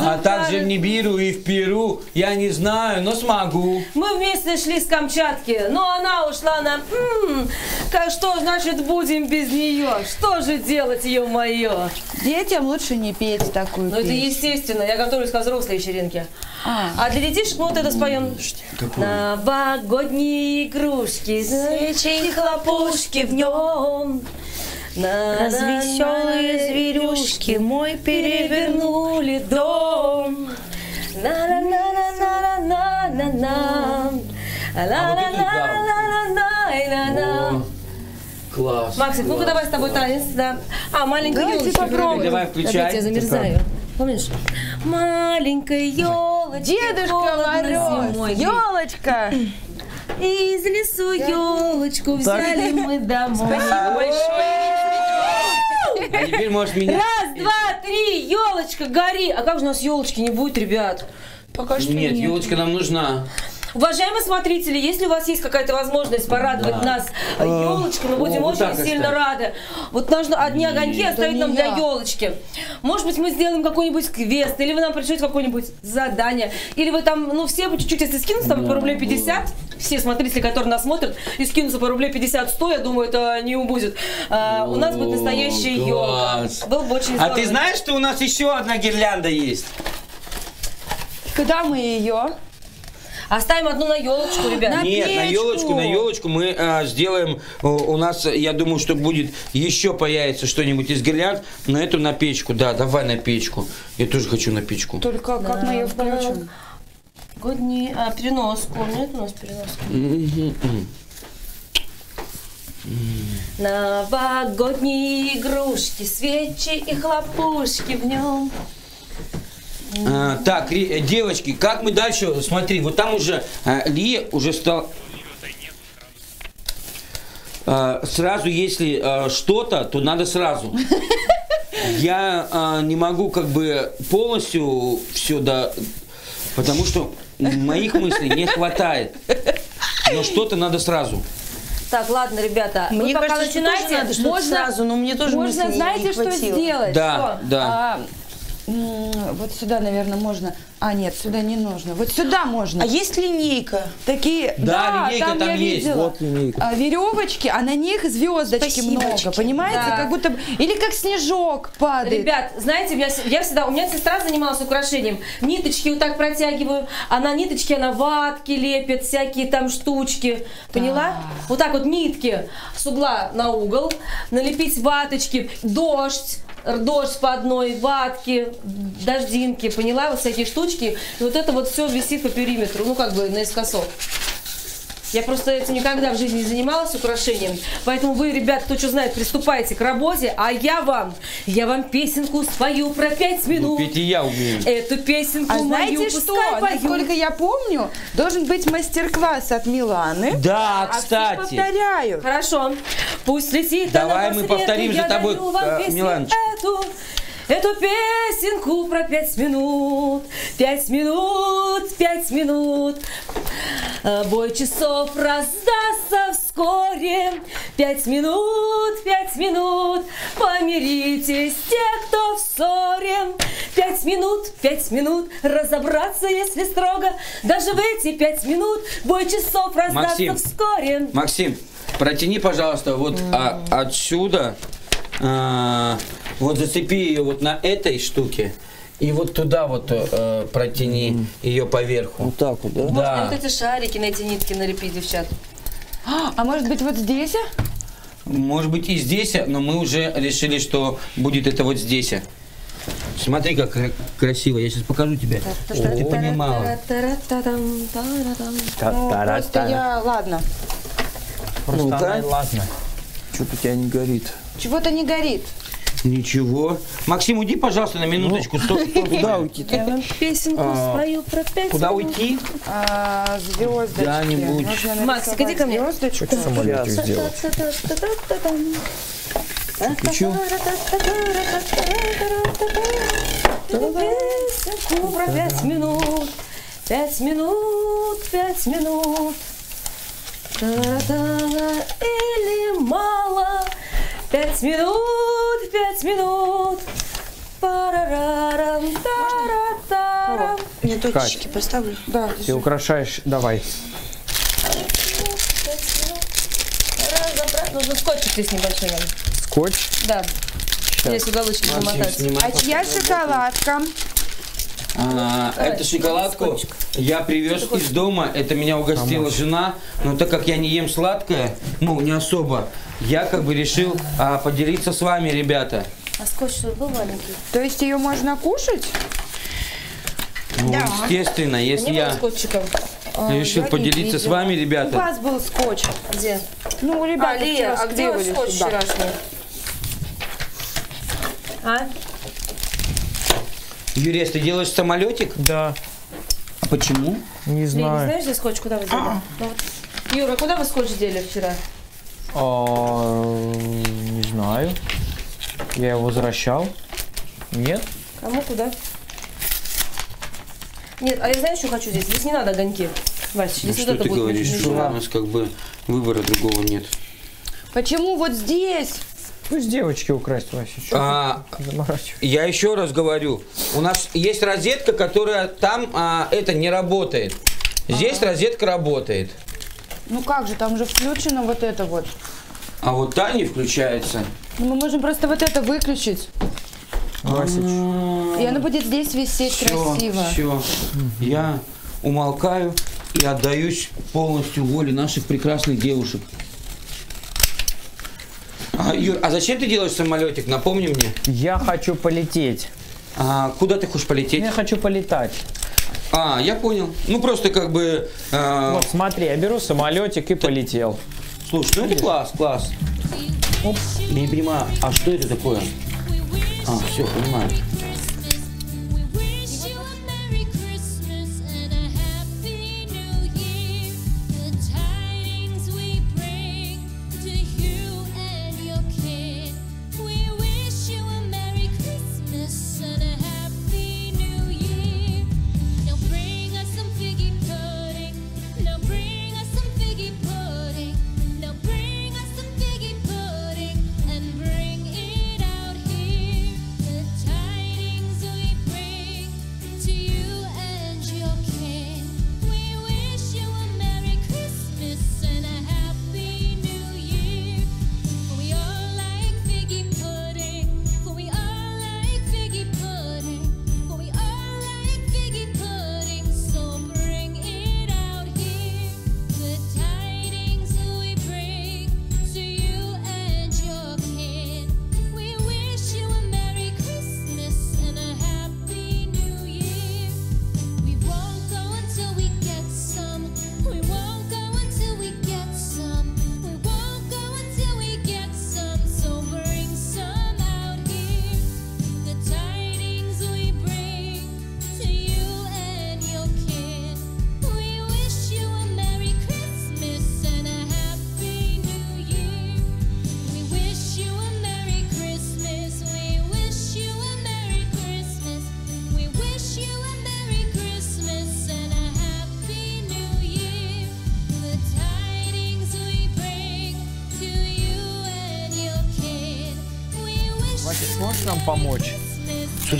А также в Нибиру и в Перу, я не знаю, но смогу. Мы вместе шли с Камчатки, но она ушла на... «М, как что значит будем без нее? Что же делать, ее мое? Детям лучше не петь такую Ну это естественно, я готовлюсь ко взрослой вечеринке. А. А для детишек мы вот это споем. Новогодние игрушки, свечи и хлопушки в нем. Развеселые зверюшки мой перевернули дом. На-на-на-на-на-на-на-на. Ла-ла-ла-ла-ла-ла-ла-ла. Класс. Максик, ну-ка давай с тобой танец, да. А, маленькая Давайте елочка. попробуем. Давай, включай. Опять я замерзаю. Помнишь? Маленькая елочка. Дедушка Мороз, елочка. Из лесу елочку взяли мы домой. А теперь можешь меня... Раз, два, три, елочка, гори. А как же у нас елочки не будет, ребят? Пока что Нет, елочка нам нужна. Уважаемые смотрители, если у вас есть какая-то возможность порадовать нас елочкой, мы будем вот очень сильно оставь. рады. Вот нужно одни огоньки оставить нам для я. елочки. Может быть, мы сделаем какой-нибудь квест, или вы нам пришлете какое-нибудь задание, или вы там, ну, все по чуть-чуть, если скинутся там по рублей 50, все смотрители, которые нас смотрят, и скинутся по рублей 50-100, я думаю, это не убудет. А, у нас будет настоящая елка. Было бы очень А здорово. ты знаешь, что у нас еще одна гирлянда есть? Когда мы ее? Оставим одну на елочку, ребят. На Нет, на печку. елочку, на елочку мы а, сделаем. У, у нас, я думаю, что будет еще появится что-нибудь из гирлянд. На эту на печку, да, давай на печку. Я тоже хочу на печку. Только как мы ее включим? Годни... А, переноску. Нет у нас переноски? Новогодние игрушки, свечи и хлопушки в нем. А, так, девочки, как мы дальше? Смотри, вот там уже а, Ли уже стал. А, сразу, если а, что-то, то надо сразу. Я а, не могу как бы полностью все да, потому что моих мыслей не хватает. Но что-то надо сразу. Так, ладно, ребята, вы Мне пока кажется, что начинайте. тоже надо можно, сразу, но мне тоже Можно, знаете, не что сделать? Да, Что? да. А, вот сюда, наверное, можно А, нет, сюда не нужно. Вот сюда можно. А есть линейка? Такие, Да, линейка там я есть. видела. Вот линейка. А, веревочки, а на них звездочки много, Спасибочки. понимаете? Да. Как будто бы- или как снежок падает. Ребят, знаете, я, я всегда, у меня сестра занималась украшением. Ниточки вот так протягиваю, а на ниточки она ватки лепит, всякие там штучки. Поняла? Вот так вот нитки с угла на угол, налепить ваточки, дождь, дождь по одной, ватки, дождинки, поняла? Вот всякие штучки. И вот это вот все висит по периметру, ну как бы наискосок. Я просто этим никогда в жизни не занималась украшением. Поэтому вы, ребят, кто что знает, приступайте к работе, а я вам, я вам песенку спою про пять Ну, минут. петь и я умею. Эту песенку А мою знаете что? Насколько я помню, должен быть мастер-класс от Миланы. Да, А все кстати. повторяют. Хорошо. Пусть летит Давай мы повторим за я тобой, э, Миланочка. Эту, эту песенку про пять минут. Пять минут, пять минут. Э, Бой часов раздастся вскоре. Пять минут, пять минут. Помиритесь те, кто в ссоре. Пять минут, пять минут. Разобраться, если строго. Даже в эти пять минут бой часов раздастся Максим. вскоре. Максим, протяни, пожалуйста, вот а, отсюда, а, вот зацепи ее вот на этой штуке. И вот туда вот э, протяни ее поверху. Вот так вот, да? Можно Да. вот эти шарики на эти нитки налепить, девчат. А может быть вот здесь? а? Может быть и здесь, но мы уже решили, что будет это вот здесь. Смотри, как кра- красиво. Я сейчас покажу тебе. Ты понимала. Ну, просто я, ладно. Просто Ну-ка. она- ладно. Что-то у тебя не горит. Чего-то не горит. Ничего. Максим, уйди, пожалуйста, на минуточку. Стоп, стоп, Куда уйти? Я вам песенку А, спою про пять Куда уйти? А, звездочки. Куда-нибудь. Нужно Макс, иди ко мне. Звездочку. Самолетик сделать. Включу. Песенку про пять минут. Пять минут, пять минут. Та-та-та, мало. Пять минут, пять минут. Парарарам, таратарам. Мне точечки поставлю. Да, Ты украшаешь, давай. Разобрать. Нужно скотчик здесь небольшой нам. Скотч. Да. Здесь уголочек замотать. А чья шоколадка? А, эту шоколадку я привез из дома. Это меня угостила жена. Но так как я не ем сладкое, ну не особо, я как бы решил а, поделиться с вами, ребята. А скотч тут был маленький? То есть ее можно кушать? Ну, естественно, если я скотчика? решил я поделиться с вами, У ребята. вас был скотч. Где? Ну, А, ребята, Лия, вчера а где ваш скотч сюда. вчерашний? А? Юрец, ты делаешь самолетик? Да. А почему? Не Лия, не знаю. знаешь, где скотч? Куда вы дели? Ну вот. Юра, куда вы скотч дели вчера? А, не знаю. Я его возвращал. Нет? Кому куда? Нет, а я знаю, что хочу здесь? Здесь не надо огоньки. Здесь Ну, вот что это ты будет говоришь? Что у нас как бы выбора другого нет. Почему вот здесь? Пусть девочки украсть, Вася. Чё А? Я еще раз говорю, у нас есть розетка, которая там а, это не работает. Здесь розетка работает, Ну как же, там же включено вот это вот. а вот та не включается. Ну, мы можем просто вот это выключить. И она будет здесь висеть красиво. Все, я умолкаю и отдаюсь полностью воле наших прекрасных девушек. А, Юр, а зачем ты делаешь самолетик? Напомни мне. Я хочу полететь. А, куда ты хочешь полететь? Я хочу полетать. А, я понял. Ну просто как бы. а, Вот смотри, я беру самолетик и полетел. Слушай, ну это класс, класс. Оп, я не понимаю, а что это такое? А, все, понимаю.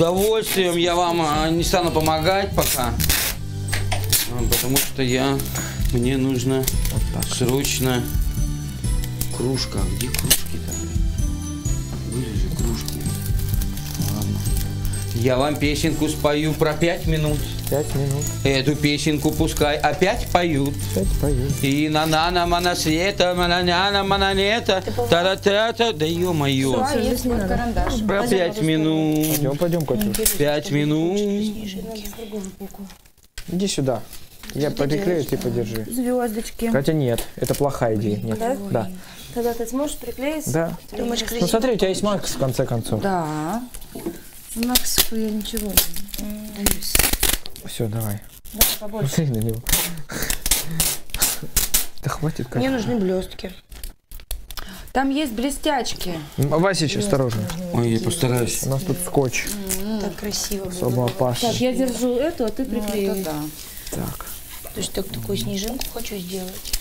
Удовольствием я вам а, не стану помогать пока. А, Потому что я... Мне нужно срочно кружка. Где кружки-то? Я вам песенку спою про пять минут. Пять минут. Эту песенку пускай опять поют. Пять поют. И на на на мана света, мана на мана нета, та та та та да ё-моё. А, есть вот карандаш. Про пять минут. Пойдем, пойдем, Катюш. Пять минут. Иди сюда. Я переклею, ты подержи. Звездочки. Катя, нет, это плохая идея. Нет. Да? Да. Тогда ты сможешь приклеить? Да. Думаешь, Ну смотри, у тебя есть Макс в конце концов. Да. Макс, я ничего. Все, давай. Да, побольше. Смотри на него. Да хватит, Катя. Мне нужны блестки. Там есть блестячки. Васич, осторожно. Ой, я постараюсь. У нас тут скотч. Так красиво было. Особо опасный. Так, я держу эту, а ты Ну, приклеивай. это да. Так. То есть так, такую снежинку хочу сделать.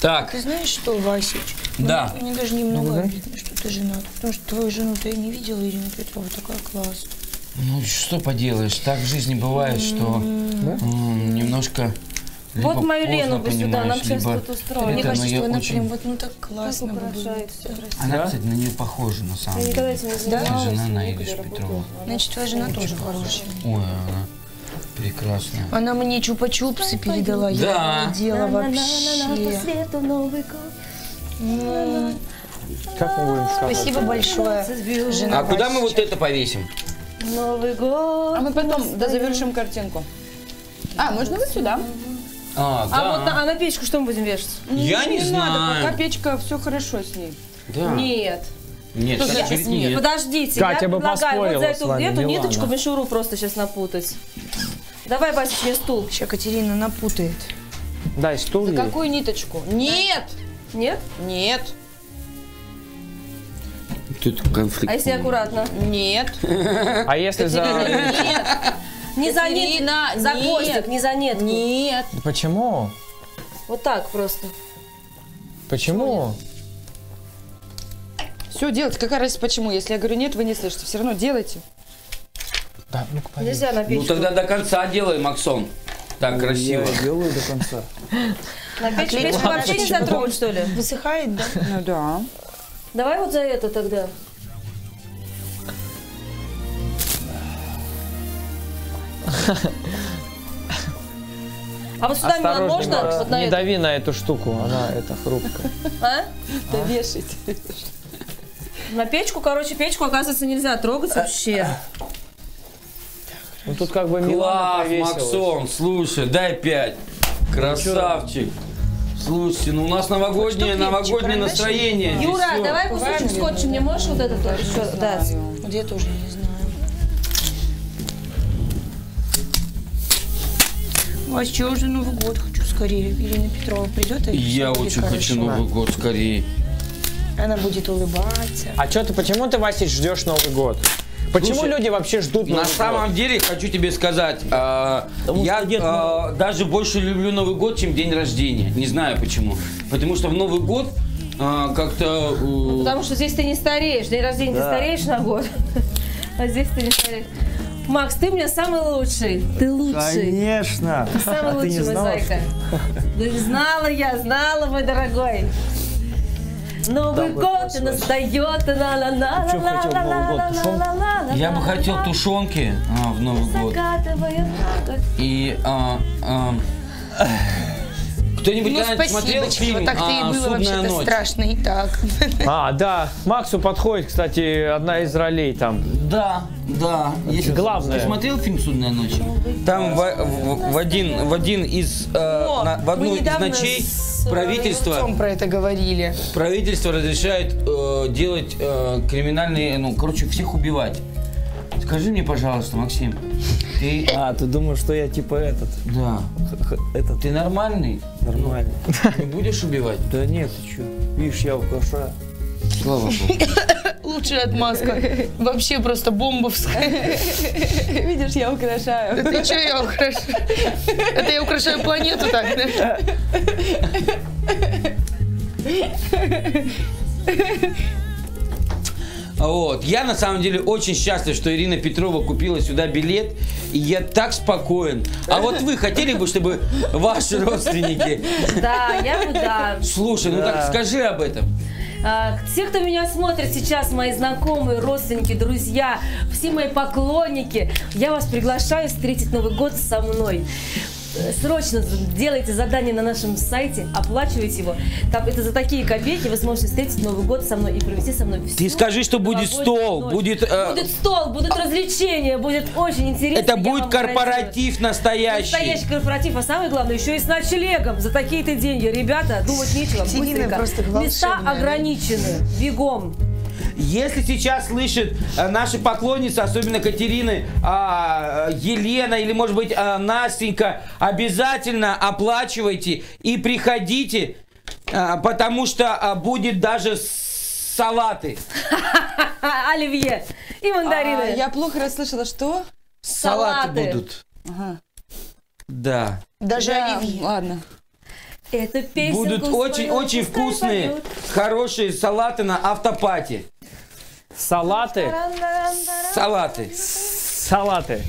Так, Ты знаешь что, Васич? Да. Мне, мне даже немного обидно, что ты женат. Потому что твою жену-то я не видела, Ирину Петрову, такая классная. ну что поделаешь, так в жизни бывает, что немножко либо Вот мою Лену бы сюда, понимаешь, нам сейчас либо тут устроим. Мне это, кажется, я что она очень- прям вот ну так классно всё красиво. Она, кстати, на нее похожа на самом Я деле. не занималась. Жена Наидыш. Петрова. Значит, твоя жена тоже хорошая. Ой, она прекрасная. Она мне чупа-чупсы передала. Я Да. не делала На-на-на-на-на, по вообще. свету Новый год. Как мы будем сказать? Спасибо большое, жена А куда мы вот это повесим? Новый год. А мы потом дозавершим картинку. А, можно вот сюда. А, А вот да. на, а на печку что мы будем вешать? Я не надо, знаю. пока печка, все хорошо с ней. Да. Нет. Нет, сейчас перед ней. Подождите, Катя я бы предлагаю вот за эту, эту Милана. ниточку мишуру просто сейчас напутать. Давай, Васич, мне стул. Сейчас Катерина напутает. Дай стул ей. Какую ниточку? Нет! Нет? Нет! Тут конфликт. А если аккуратно? Нет! А если за... Нет! Не за Катерина, за нет. хвостик, не за нитку. Нет! Почему? Вот так просто. Почему? Все делайте. Какая разница почему? Если я говорю нет, вы не слышите. Все равно делайте. Да, повесь. Нельзя на Ну печку. тогда до конца делай, Максон. Так красиво. делаю до конца. На печку, печку вообще нельзя трогать, что ли? Высыхает, да? Ну да. Давай вот за это тогда. А вот сюда, Милан, можно? Макс, Вот на не эту? дави на эту штуку, она это хрупкая. А? Да вешайте. На печку, короче, печку, оказывается, нельзя трогать вообще. Ну тут как бы Милана Класс. Максон, слушай, дай пять. Красавчик. Слушайте, ну у нас новогоднее, новогоднее настроение. Юра, всё. давай кусочек скотча, мне можешь вот этот вот еще дать? Я тоже не знаю. А что уже Новый год хочу скорее. Ирина Петрова придет и Я всё будет очень хочу. Новый год скорее. Она будет улыбаться. А что ты, почему ты, Васич, ждешь Новый год? Почему Слушай, люди вообще ждут Новый На самом год? деле, хочу тебе сказать, а, я а, даже больше люблю Новый год, чем день рождения. Не знаю почему. Потому что в Новый год а, как-то... э, Потому что здесь ты не стареешь. День рождения ты стареешь на год. А здесь ты не стареешь. Макс, ты у меня самый лучший. Ты лучший. Конечно. Ты самый А ты не лучший, мой знала, зайка. Да знала я, знала, мой дорогой. Новый год настает, на на на Чё хотел в Новый год? Тушенку? Я бы хотел тушенки в Новый год. И кто-нибудь Ну, когда-нибудь смотрел спасибо, фильм так-то и а, было «Судная вообще-то ночь»? страшно и так. А, да. Максу подходит, кстати, одна из ролей там. Да, да. Если главное. Ты смотрел фильм «Судная ночь»? Там в, в- в один, в один из, э, на- в одну мы из ночей с, э, правительство, Иванцом про это говорили. правительство разрешает э, делать э, криминальные, ну, короче, всех убивать. Скажи мне, пожалуйста, Максим, ты, А, ты думаешь, что я типа этот? да, х- Этот ты нормальный? нормальный. Не будешь убивать? Да нет, ты чё? Видишь, я украшаю. Слава богу. Лучшая отмазка. Вообще просто бомбовская. Видишь, я украшаю. Это что я украшаю? Это я украшаю планету так, да? Вот. Я на самом деле очень счастлив, что Ирина Петрова купила сюда билет, и я так спокоен. А вот вы хотели бы, чтобы ваши родственники... Да, я бы да. Слушай, ну так скажи об этом. А, Все, кто меня смотрит сейчас, мои знакомые, родственники, друзья, все мои поклонники, я вас приглашаю встретить Новый год со мной. Срочно делайте задание на нашем сайте, оплачивайте его. Там это за такие копейки вы сможете встретить Новый год со мной и провести со мной всю Ты скажи, что будет стол, ночь. будет... э, Будет стол, будут развлечения, будет очень интересно. Это будет корпоратив настоящий. Настоящий корпоратив, а самое главное, еще и с ночлегом за такие-то деньги. Ребята, думать нечего, быстренько. Места ограничены, бегом. Если сейчас слышит э, наши поклонницы, особенно Катерины, а, э, Елена или, может быть, э, Настенька, обязательно оплачивайте и приходите, э, потому что будет даже салаты. Оливье и А, мандарины. я плохо расслышала, что? Салаты, Салаты. будут. Ага. Да. Даже Да, оливье. ладно. Это песенку Будут очень-очень пускай вкусные, поют. хорошие салаты на автопате. Салаты. Салаты. Салаты.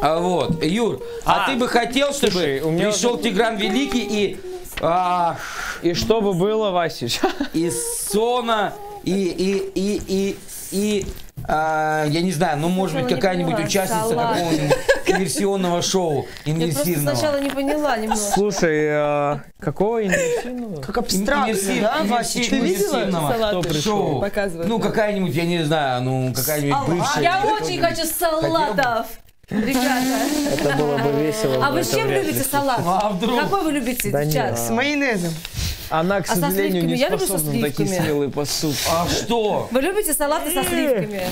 А вот, Юр, а, А, ты бы хотел, чтобы слушай, у меня пришел Тигран Великий и а, И что бы было, Васич? и Сона, и, и, и, и, и а, я не знаю, ну, может быть, какая-нибудь участница Салат. какого-нибудь инверсионного шоу, Я просто инверсивного. сначала не поняла немножко. Слушай, а какого инверсивного? Как абстрактно, Инверсив- да, Вася? Ты видела инверсивного салаты? шоу. Показывают, Ну, какая-нибудь, я не знаю, ну, какая-нибудь бывшая. Я очень хочу салатов. Ребята, Это было бы весело. а вы с чем любите салат? А вдруг? Какой вы любите, Да девчат? нет. С майонезом. Она, к А со сожалению, не способна на такие смелые поступки. А что? Вы любите салаты со сливками?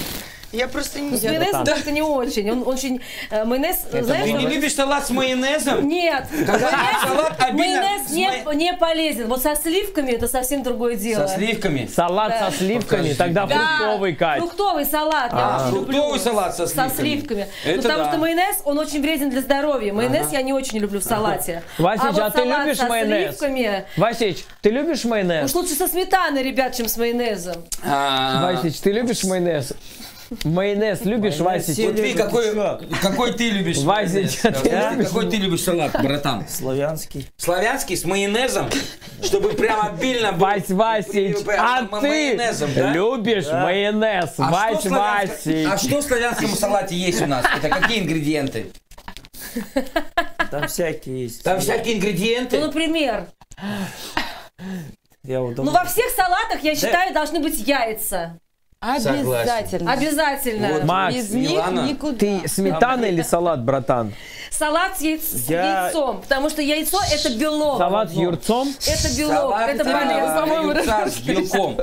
Я просто не... С майонезом как-то не очень. Он очень... э, Майонез, знаешь... Ты не он- любишь салат с майонезом? Нет, Когда салат обильно майонез с не, май- не полезен. Вот со сливками это совсем другое дело. Со сливками? Салат Да. со сливками, Покажи. тогда Да, фруктовый, Кать. Фруктовый салат, я очень люблю. Фруктовый салат со сливками. Со сливками. Это Ну, потому да. что майонез, он очень вреден для здоровья. Майонез я не очень люблю в салате. Васич, вот а ты салат любишь со майонез? сливками... Васич, ты любишь майонез? Уж лучше со сметаной, ребят, чем с майонезом. А, Васич, ты любишь майонез? Майонез любишь, Васич? Вот ты какой, какой ты любишь Васич, любишь? Какой ты любишь салат, братан? Славянский. Славянский с майонезом? Чтобы прям обильно. Вась, Васич, а ты да? любишь майонез? А Вась, что, в славянском- а Васич. что в славянском салате есть у нас? Это какие ингредиенты? Там всякие есть. Там всякие Ну, ингредиенты. например, Я вот ну давно- во всех салатах, я считаю, должны быть яйца. Обязательно. Обязательно. Вот. Макс, Без них Милана, никуда. ты сметана или салат, братан? Салат с, яйц- с Я- яйцом, потому что яйцо это белок. Салат с юрцом? Это белок, салат это полезно. яйца с белком.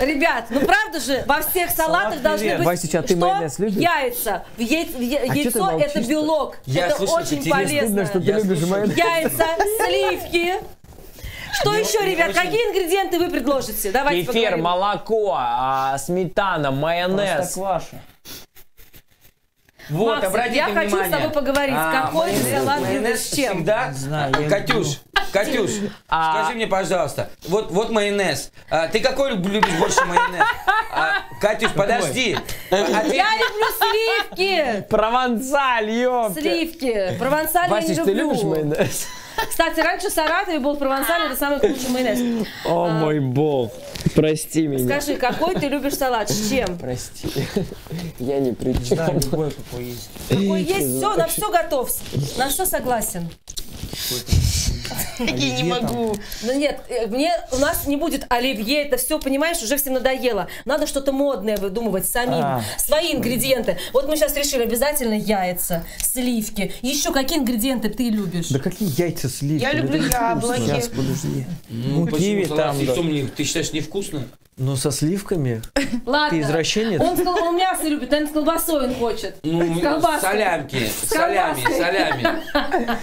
Ребят, ну правда же, во всех салатах должны привет. быть Васич, а ты что? майонез любишь? Яйца. В яй- в я- А Яйцо это белок. Я это слушаю, очень полезно. Видно, что ты Я любишь майонез. Яйца, сливки. Что еще, ребят? Какие ингредиенты вы предложите? Давайте Кефир, молоко, а, сметана, майонез. Простокваша. Вот, Макс, обратите я хочу с внимание. тобой поговорить. А, Какой майонез- салат майонез с чем? Всегда. знаю, Катюш, Катюш, А- скажи мне, пожалуйста, вот, вот майонез. А, ты какой люб- любишь больше майонез? А, Катюш, подожди. Ответь Я люблю сливки. Провансаль, ёпта. Сливки. Провансаль я не Васич, ты люблю. любишь майонез? Кстати, раньше в Саратове был провансаль, это самый лучший майонез. О мой бог, прости меня. Скажи, какой ты любишь салат? С чем? Прости, я не при Да, любой какой есть. Какой есть все, на все готов. На все согласен. Я не могу. Ну нет, э, мне, у нас не будет оливье, это все, понимаешь, уже всем надоело. Надо что-то модное выдумывать самим, А. свои ингредиенты. Вот мы сейчас решили обязательно яйца, сливки. Еще какие ингредиенты ты любишь? Да какие яйца сливки? Я Ну, люблю яблоки. Сейчас, подожди. Ну, киви почему там, яйцом не- ты считаешь невкусно? Ну, со сливками. Ладно. Ты извращенец? Он, с кол- он мясо любит, наверное, с колбасой он хочет. Ну, с колбаской. солямки, солями, солями.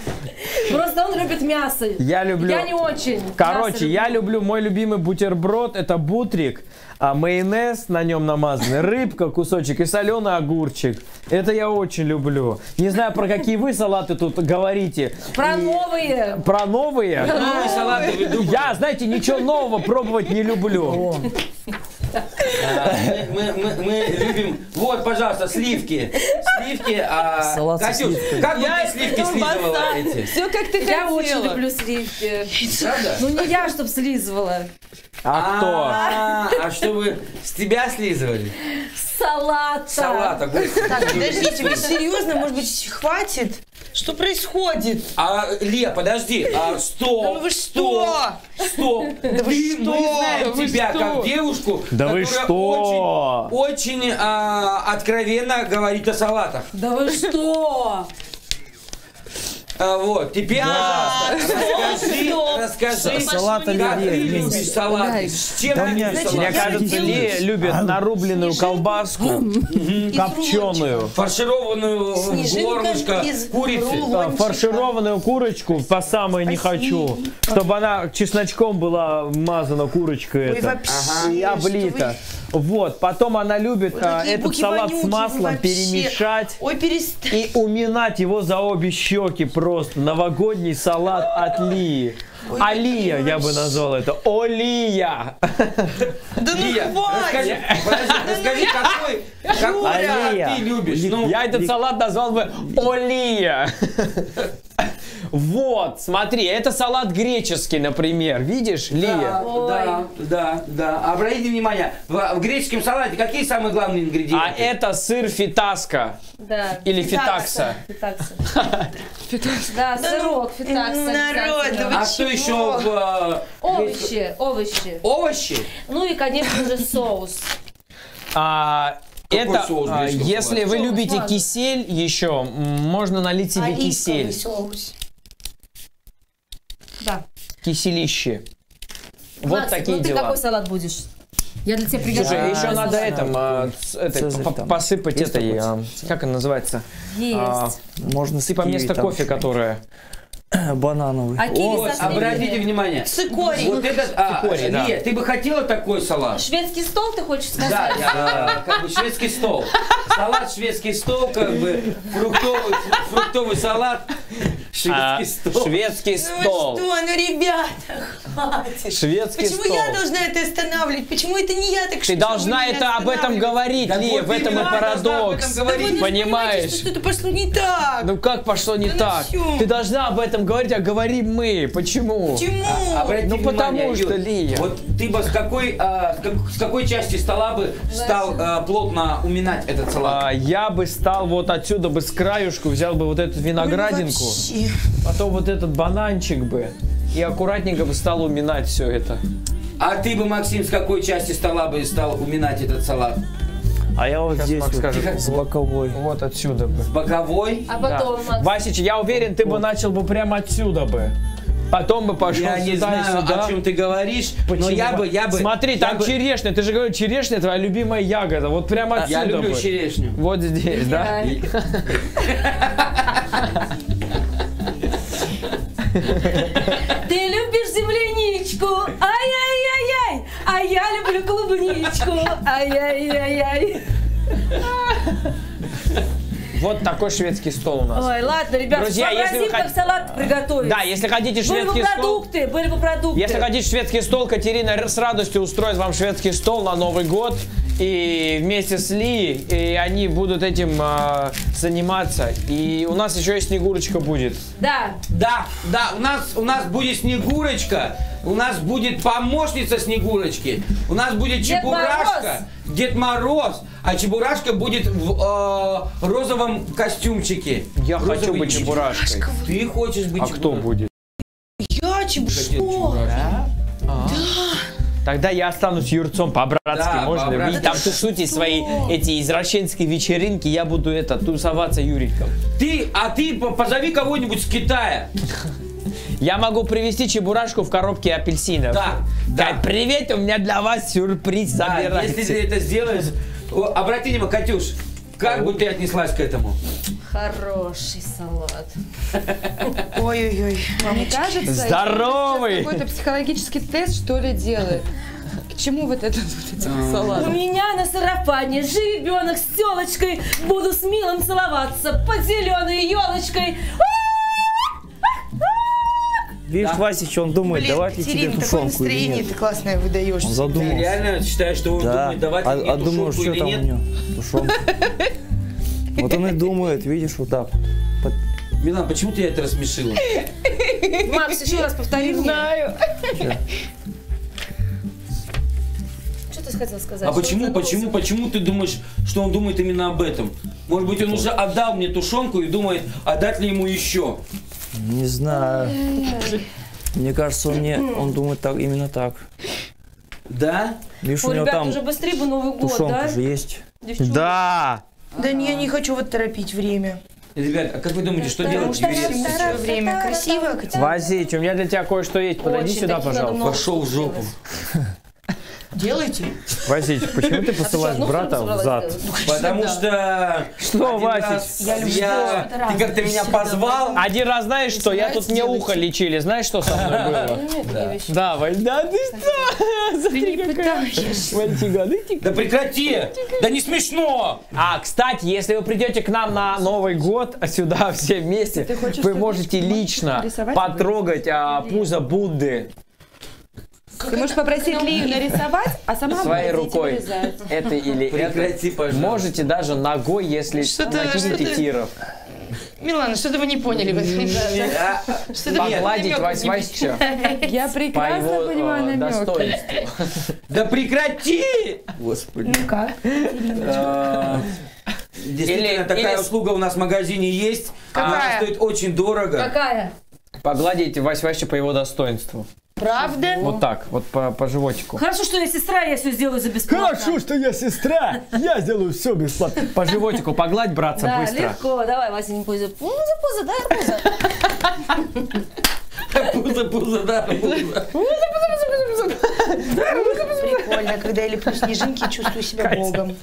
Просто он любит мясо. Я люблю. Я не очень. Короче, я люблю мой любимый бутерброд, это бутрик, а майонез на нем намазанный, рыбка кусочек и соленый огурчик. Это я очень люблю. Не знаю, про какие вы салаты тут говорите. Про новые. Про новые? Новые салаты? Я, знаете, ничего нового пробовать не люблю. А, Мы, мы- мы любим. Вот, пожалуйста, сливки. Сливки. а, Салат Катюш, как бы ты сливки слизывала эти? Все как ты Я хотела. очень люблю сливки. Правда? Ну не я, чтоб слизывала. А кто? А, а чтобы с тебя слизывали? Салата. Салат, огурцы. Так, подождите, вы серьезно? Может быть, хватит? Что происходит? А, Ле, подожди, а, стоп, Да ну вы стоп, стоп. Да вы Ты- Мы что? знаем вы тебя что? как девушку, Да вы что? очень, очень а, откровенно говорит о салатах. Да вы что? А, вот, теперь, пожалуйста, расскажи, расскажи, Салат как ты любишь. салаты, с чем Да ты любишь Мне кажется, Ли любит нарубленную колбаску, копченую, Фаршированную горлышко из курицы. фаршированную курочку по самой не хочу, чтобы она чесночком была мазана курочка эта. облита. Вот, потом она любит а, Ой, какие этот салат с маслом вообще. перемешать Ой, перестань. и уминать его за обе щеки просто. Новогодний салат от Лии. Алия, я бы назвал это. Олия. Да ну Лия, хватит. подожди, расскажи, какой, какой Алия. салат ты любишь? Ну, Я этот салат назвал бы Олия. Вот, смотри, это салат греческий, например. Видишь, Лия? Да, да, да, да. Обратите внимание, в, в греческом салате какие самые главные ингредиенты? А это сыр фитаска. Да. Или фитакса. Фитакса. Да, сырок, фитакса. ну, народ, А что еще в э, Овощи, овощи. овощи? Ну и, конечно же, соус. А, Какой это, соус а, если вы Соус, любите ладно. кисель еще, можно налить себе Оливковый кисель. соус. Да. Киселище. Вот Макс, такие ну ты дела. какой салат будешь? Я для тебя приготовлю. Слушай, еще А, надо этом, а, там. посыпать этой, а, как она называется? А, Есть. Можно с Типа вместо кофе, которое. Банановый. А киви со сливками. обратите внимание. Цикорий. Вот этот, а, Цикорий, да. Лия, ты бы хотела такой салат? Шведский стол ты хочешь сказать? Да, я, как бы шведский стол. Салат шведский стол, как бы фруктовый, фруктовый салат, А, шведский стол. шведский Ну стол. что, ну ребята, хватит. Шведский Почему стол. я должна это останавливать? Почему это не я так Ты должна это об этом говорить, Да Лия, вот в этом и об этом парадокс. говорить. Понимаешь? Что-то пошло не так. Ну как пошло не Да ну так? всё. Ты должна об этом говорить, а говорим мы. Почему? Почему? Обрати Ну, потому внимание, что, Юр, Лия. Вот ты бы с какой, а, с как- с какой части стола бы стал а, плотно уминать этот салат? А, я бы стал вот отсюда бы с краюшку, взял бы вот эту виноградинку, Вообще. потом вот этот бананчик бы и аккуратненько бы стал уминать все это. А ты бы, Максим, с какой части стола бы стал уминать этот салат? А я вот Сейчас здесь Макс вот, скажет. с боковой. Вот отсюда бы. Боковой? А потом, Макс, Васич, я уверен, ты бы начал бы прямо отсюда бы. Потом бы пошел Я сюда не и знаю, сюда. о чем ты говоришь, но Почему? я бы, я бы... Смотри, я там бы- черешня. Ты же говоришь, черешня твоя любимая ягода. Вот прямо отсюда Я люблю бы. черешню. Вот здесь, да? ты любишь земляничку, ай-яй-яй-яй, а я люблю клубничку, ай-яй-яй-яй. Вот такой шведский стол у нас. Ой, ладно, ребят, Друзья, если вы хот- салат приготовить. Да, если хотите Были бы шведский стол... продукты, были бы продукты. Если хотите шведский стол, Катерина с радостью устроит вам шведский стол на Новый год. И вместе с Ли, и они будут этим а, заниматься. И у нас еще и Снегурочка будет. Да, Да, да, у нас, у нас будет Снегурочка, у нас будет помощница Снегурочки, у нас будет Дед Чебурашка, Дед Мороз, а Чебурашка будет в э, розовом костюмчике. Я Розовый хочу быть чеб- Чебурашкой. Ты хочешь быть А кто Чебурашкой? будет? Тогда я останусь юрцом по-братски, Да, можно? по-братски. Вы там тусуйте свои эти извращенские вечеринки, я буду это, тусоваться Юриком. Ты, а ты по- позови кого-нибудь с Китая. Я могу привезти чебурашку в коробке апельсинов. Да, да. Привет, у меня для вас сюрприз, Да, забирайте. если ты это сделаешь, обрати внимание, Катюш, Как бы ты отнеслась к этому? Хороший салат. Ой-ой-ой. Мне кажется, Здоровый! какой-то психологический тест, что ли, делает. К чему вот этот вот эти У салаты? меня на сарафане жеребенок с телочкой. Буду с милым целоваться под зеленой елочкой. Видишь, Васич, он думает, Блин, давать ли тебе тушенку или нет. ты классное выдаешь. Он Ты задумался. реально считаешь, что он Да. думает, давать а, ли мне а тушенку что там нет? у него? Тушенка. Вот он и думает, видишь, вот так. Милан, почему ты это рассмешила? Макс, еще раз повтори мне. Знаю. Что ты хотел сказать? А почему, почему, почему ты думаешь, что он думает именно об этом? Может быть, он уже отдал мне тушенку и думает, отдать ли ему еще? Не знаю. Мне кажется, он не, он думает так, именно так. Да? Видишь, у Ой, него ребят, там уже быстрее бы Новый год, тушенка да? же есть. Девчонки? Да! Да не, я не хочу вот торопить время. Ребят, а как вы думаете, что делать Твере? Всё время красиво, Катерина. Васич, у меня для тебя кое-что есть. Подойди Очень, сюда, таких надо пожалуйста. много Пошел в жопу. Делайте. Васич, почему ты посылаешь Ну, брата в зад? делать? Потому что... Что, Васич? Я. Ты как-то меня позвал. Один раз знаешь что? Я тут мне ухо лечили. Знаешь, что со мной было? Да, Валь, да ты что? Смотри, какая Вальтига, да ты- Да прекрати! Да не смешно! А, кстати, если вы придете к нам на Новый год сюда все вместе, вы можете лично потрогать а, пузо Будды Ты можешь попросить Лию нарисовать, а сама своей рукой. Это или Прекрати, это. пожалуйста. Можете даже ногой, если накинете тиров. Милана, что-то вы не поняли в этом. А, Что-то Погладить Вась Васича Я прекрасно понимаю э, намек. достоинству. Да прекрати! Господи. Ну как? А, Действительно, такая услуга у нас в магазине есть. Она стоит очень дорого. Какая? Погладить Вась Васича по его достоинству. Правда? Вот так, вот по, по животику. Хорошо, что я сестра, я все сделаю за бесплатно. что я сестра! Я сделаю все бесплатно. По животику погладь, братца, Да, быстро. легко. Давай, Вася, не пузо. Ну, за пузо, дай арбуза. Пузо, пузо, да, пузо. Прикольно, когда я леплю снежинки, чувствую себя богом.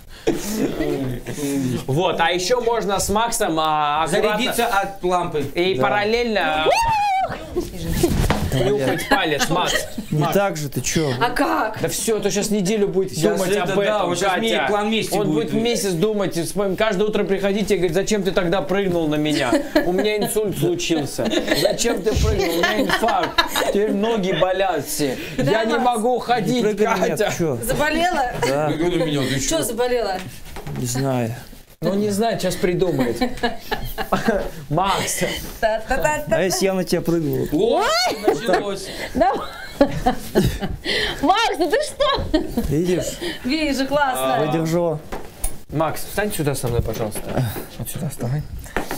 Вот, а еще можно с Максом а, аккуратно Зарядиться от лампы. и параллельно нюхать палец, Макс. Не так же, ты чё? А как? Да все, то сейчас неделю будет думать об этом, Катя. план мести Он будет. месяц думать, каждое утро приходить и говорить, зачем ты тогда прыгнул на меня? У меня инсульт случился. Зачем ты прыгнул? У меня инфаркт. Теперь ноги болят все. Я не могу ходить, Катя. Заболела? Да, Что заболела? не знаю. Ну не знаю, сейчас придумает. Макс, А если я на тебя прыгну? О, началось. Макс, ну ты что? Видишь? Вижу, классно. Выдержу. Макс, встань сюда со мной, пожалуйста. Вот сюда вставай.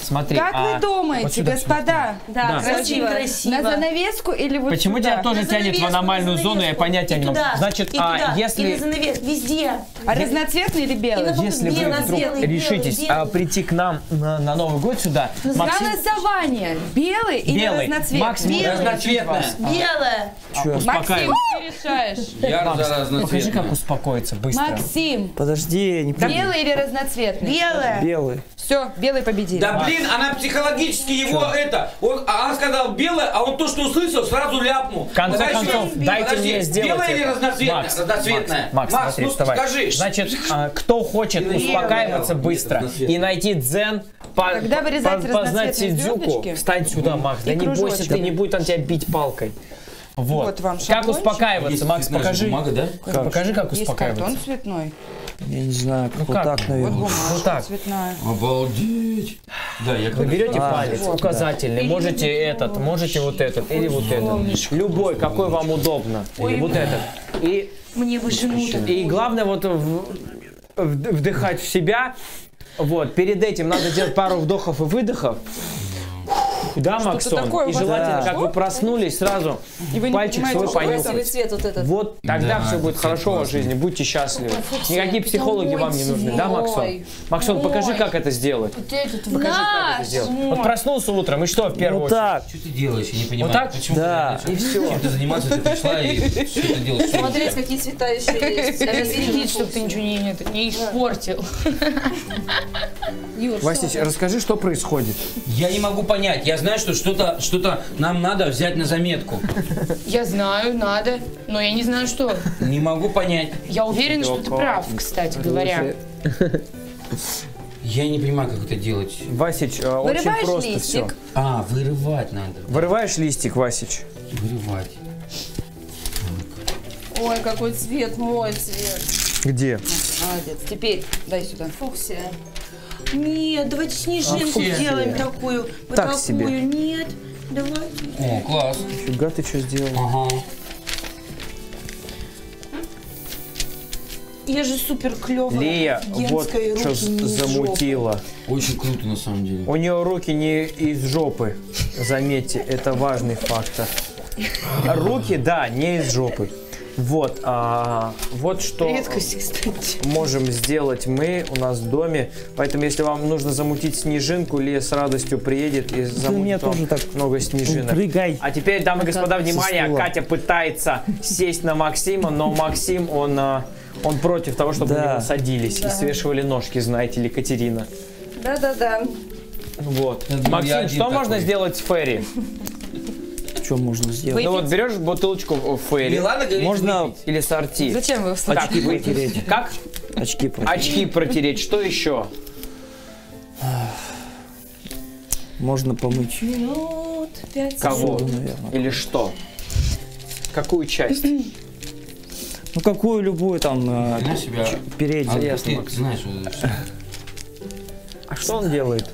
Смотри. Как а, вы думаете, вот господа? Да, красиво. На занавеску или вот Почему сюда? тебя тоже тянет в аномальную зону, я понятия не могу. Значит, а если... занавес, везде. А разноцветный или белый? Если вы Белый, вдруг белый, решитесь белый, а, прийти к нам на, на Новый год сюда, Максим... Голосование. Белый или Белый. разноцветный? Максим Белый. Разноцветная. Белое. Максим, ты решаешь. Я Макс, за покажи, как успокоиться быстро. Максим, Подожди, не белый или разноцветный? Белое. Белый. Все, белый победил. Да блин, она психологически его это, он, а она сказала белое, а он то, что услышал, сразу ляпнул. В конце Подожди, концов, дайте подожди, мне сделать Белое или разноцветное? Макс, разноцветное. Макс, Макс, смотри, ну вставай. скажи. Значит, а, кто хочет успокаиваться Нет, быстро и найти дзен, по- Когда вырезаете по- познать Сидзюку, встань сюда, Макс, да и не бойся, ты не будет он тебя бить палкой. Вот. Вот вам как успокаиваться, Есть Макс, покажи. бумага, да? Как? Покажи, как Есть успокаиваться. картон цветной. Я не знаю, как вот как? так, Вот наверное. бумага Вот так. цветная. Обалдеть. Да, я Вы берете А, палец, указательный, можете этот, можете вот этот, или вот этот. Любой, какой вам удобно. Или вот этот. И, Мне бы жену и главное вот в- вдыхать в себя. Вот, перед этим надо делать пару вдохов и выдохов. Да, Максон? такое И желательно, произошло? как вы проснулись, сразу И вы не пальчик свой понюхать. цвет вот этот. Вот тогда Да, все будет хорошо в классный. жизни, будьте счастливы. Цвет? Никакие психологи мой вам не нужны, да. Максон? Максон, покажи, Ой. как это сделать. Покажи, как это сделать. мой. Вот проснулся утром, и что в первую Вот очередь? так. Что ты делаешь? Я не понимаю. Вот так? Почему Да. ты И всё. Чем ты заниматься? Ты пришла и что ты делаешь? Смотреть, какие цвета еще есть. Даже следить, чтобы ты ничего не, испортил. Юр, Васич, расскажи, что происходит. Я не могу понять. Я знаю, что что-то что нам надо взять на заметку. Я знаю, надо, но я не знаю, что. Не могу понять. Я уверена, что ты прав, кстати говоря. Я не понимаю, как это делать. Васич, э, очень Вырываешь просто листик. все. А, вырывать надо. Вырываешь листик, Васич. Вырывать. Ой, какой цвет, мой цвет. Где? Молодец. Теперь дай сюда. Фуксия. Нет, давайте снежинку Фуксия. сделаем такую. Вот Так такую. себе. Нет, давайте. О, класс. Фига ты что сделал? Ага. Я же супер клевая. Лея вот что замутила. Очень круто на самом деле. У нее руки не из жопы. Заметьте, это важный фактор. Руки, да, не из жопы. Вот, а, вот что Редкость, кстати. можем сделать мы у нас в доме. Поэтому, если вам нужно замутить снежинку, Лия с радостью приедет и замутит меня вам тоже так много снежинок. Прыгай. А теперь, дамы и господа, внимание. Катя пытается сесть на Максима, но Максим, он, а, он против того, чтобы Да. на него садились и свешивали ножки, знаете ли, Катерина. Да-да-да. Вот. Я Максим, что такой. можно сделать с Ферри? Что можно сделать? Ну вот берешь бутылочку в Ферри. Милана говорит, Можно выпить. Или сорти. Зачем вы встали? Так, вытереть. Как? очки протереть. Очки протереть. Что еще? Можно помыть. Минут пять. Кого? Зубы, наверное. Или что? Какую часть? Ну какую любую там э, Знаешь себя? переднюю. А, ясно, ты знаешь, вот это всё. А что он делает?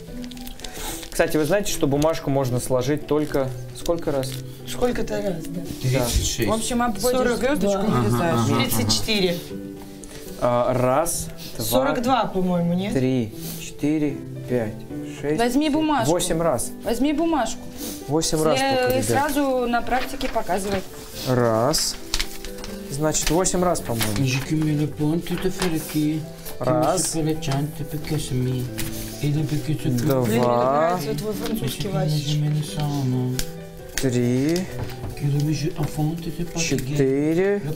Кстати, вы знаете, что бумажку можно сложить только... Сколько раз? Сколько-то раз, да. 36. В общем, обводишь 40 звездочку нарезаешь. 34. А, раз, два, 42, по-моему, нет? три, четыре, пять, шесть, Возьми бумажку. восемь раз. Возьми бумажку. Восемь раз только, И сразу на практике показывай. Раз. Значит, восемь раз, по-моему. Раз. Два, три, четыре, пять,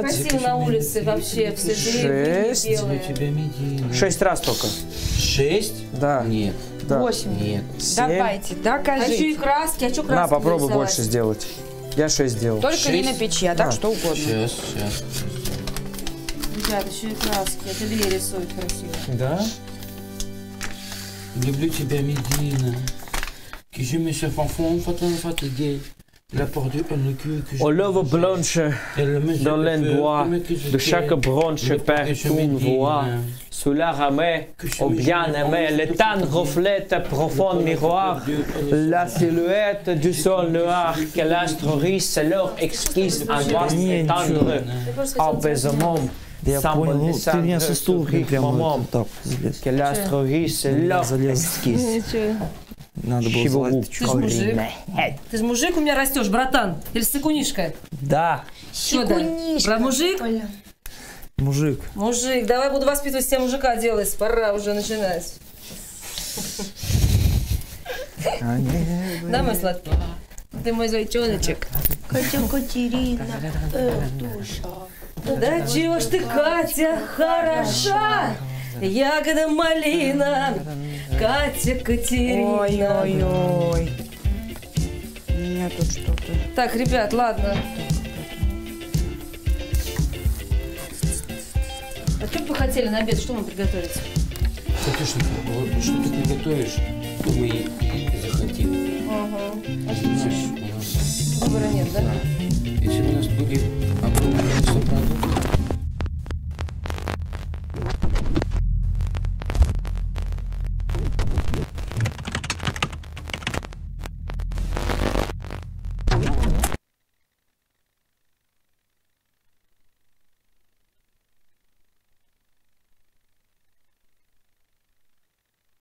Красиво на улице вообще, все Шесть. шесть раз только. Шесть? Да, Нет. да. Восемь. Нет. Давайте, Семь. А еще и докажите. краски, а что краски? На, попробуй больше сделать. Я шесть сделал. Только не Шесть. на печи, а так Да. что угодно. Сейчас, сейчас. Ребят, еще и краски. Это Лея рисует красиво. Да? Люблю тебя, Медина. Que je me suis enfant, fatal fatigué. La porte du le cul que je... Au lèvres blanches, Elle me dans fait les bois, peur, que je de t'aime. chaque branche Le porte que je perd une Médine. voix. Sous la ramée, au bien-aimé, le temps reflète profond miroir. La silhouette du sol noir que l'astre riche, leur exquise angoisse Не, et tendre apaisement. Я понял, ну ты меня со стула прям прямо момент. вот так залез. Que l'astre riche, Я leur залез. exquise. Надо было залазить. Ты ж мужик. Ты ж мужик у меня растешь, братан. Или сыкунишка? Да, да? Про мужик? мужик. Мужик, давай буду воспитывать себя мужика делать. Пора уже начинать. Да, мой сладкий? Ты мой зайчоночек. Катя Катерина, э, душа. Да чего ж ты, Катя, хороша? Ягода малина, Катя Катерина. Ой-ой-ой. У меня тут что-то. Так, ребят, ладно. А что бы вы хотели на обед? Что мы приготовить? Что, вот, что ты приготовишь, то мы и, и захотим. Ага. У нас- Выбора нет, да? Если бы у нас были sobrado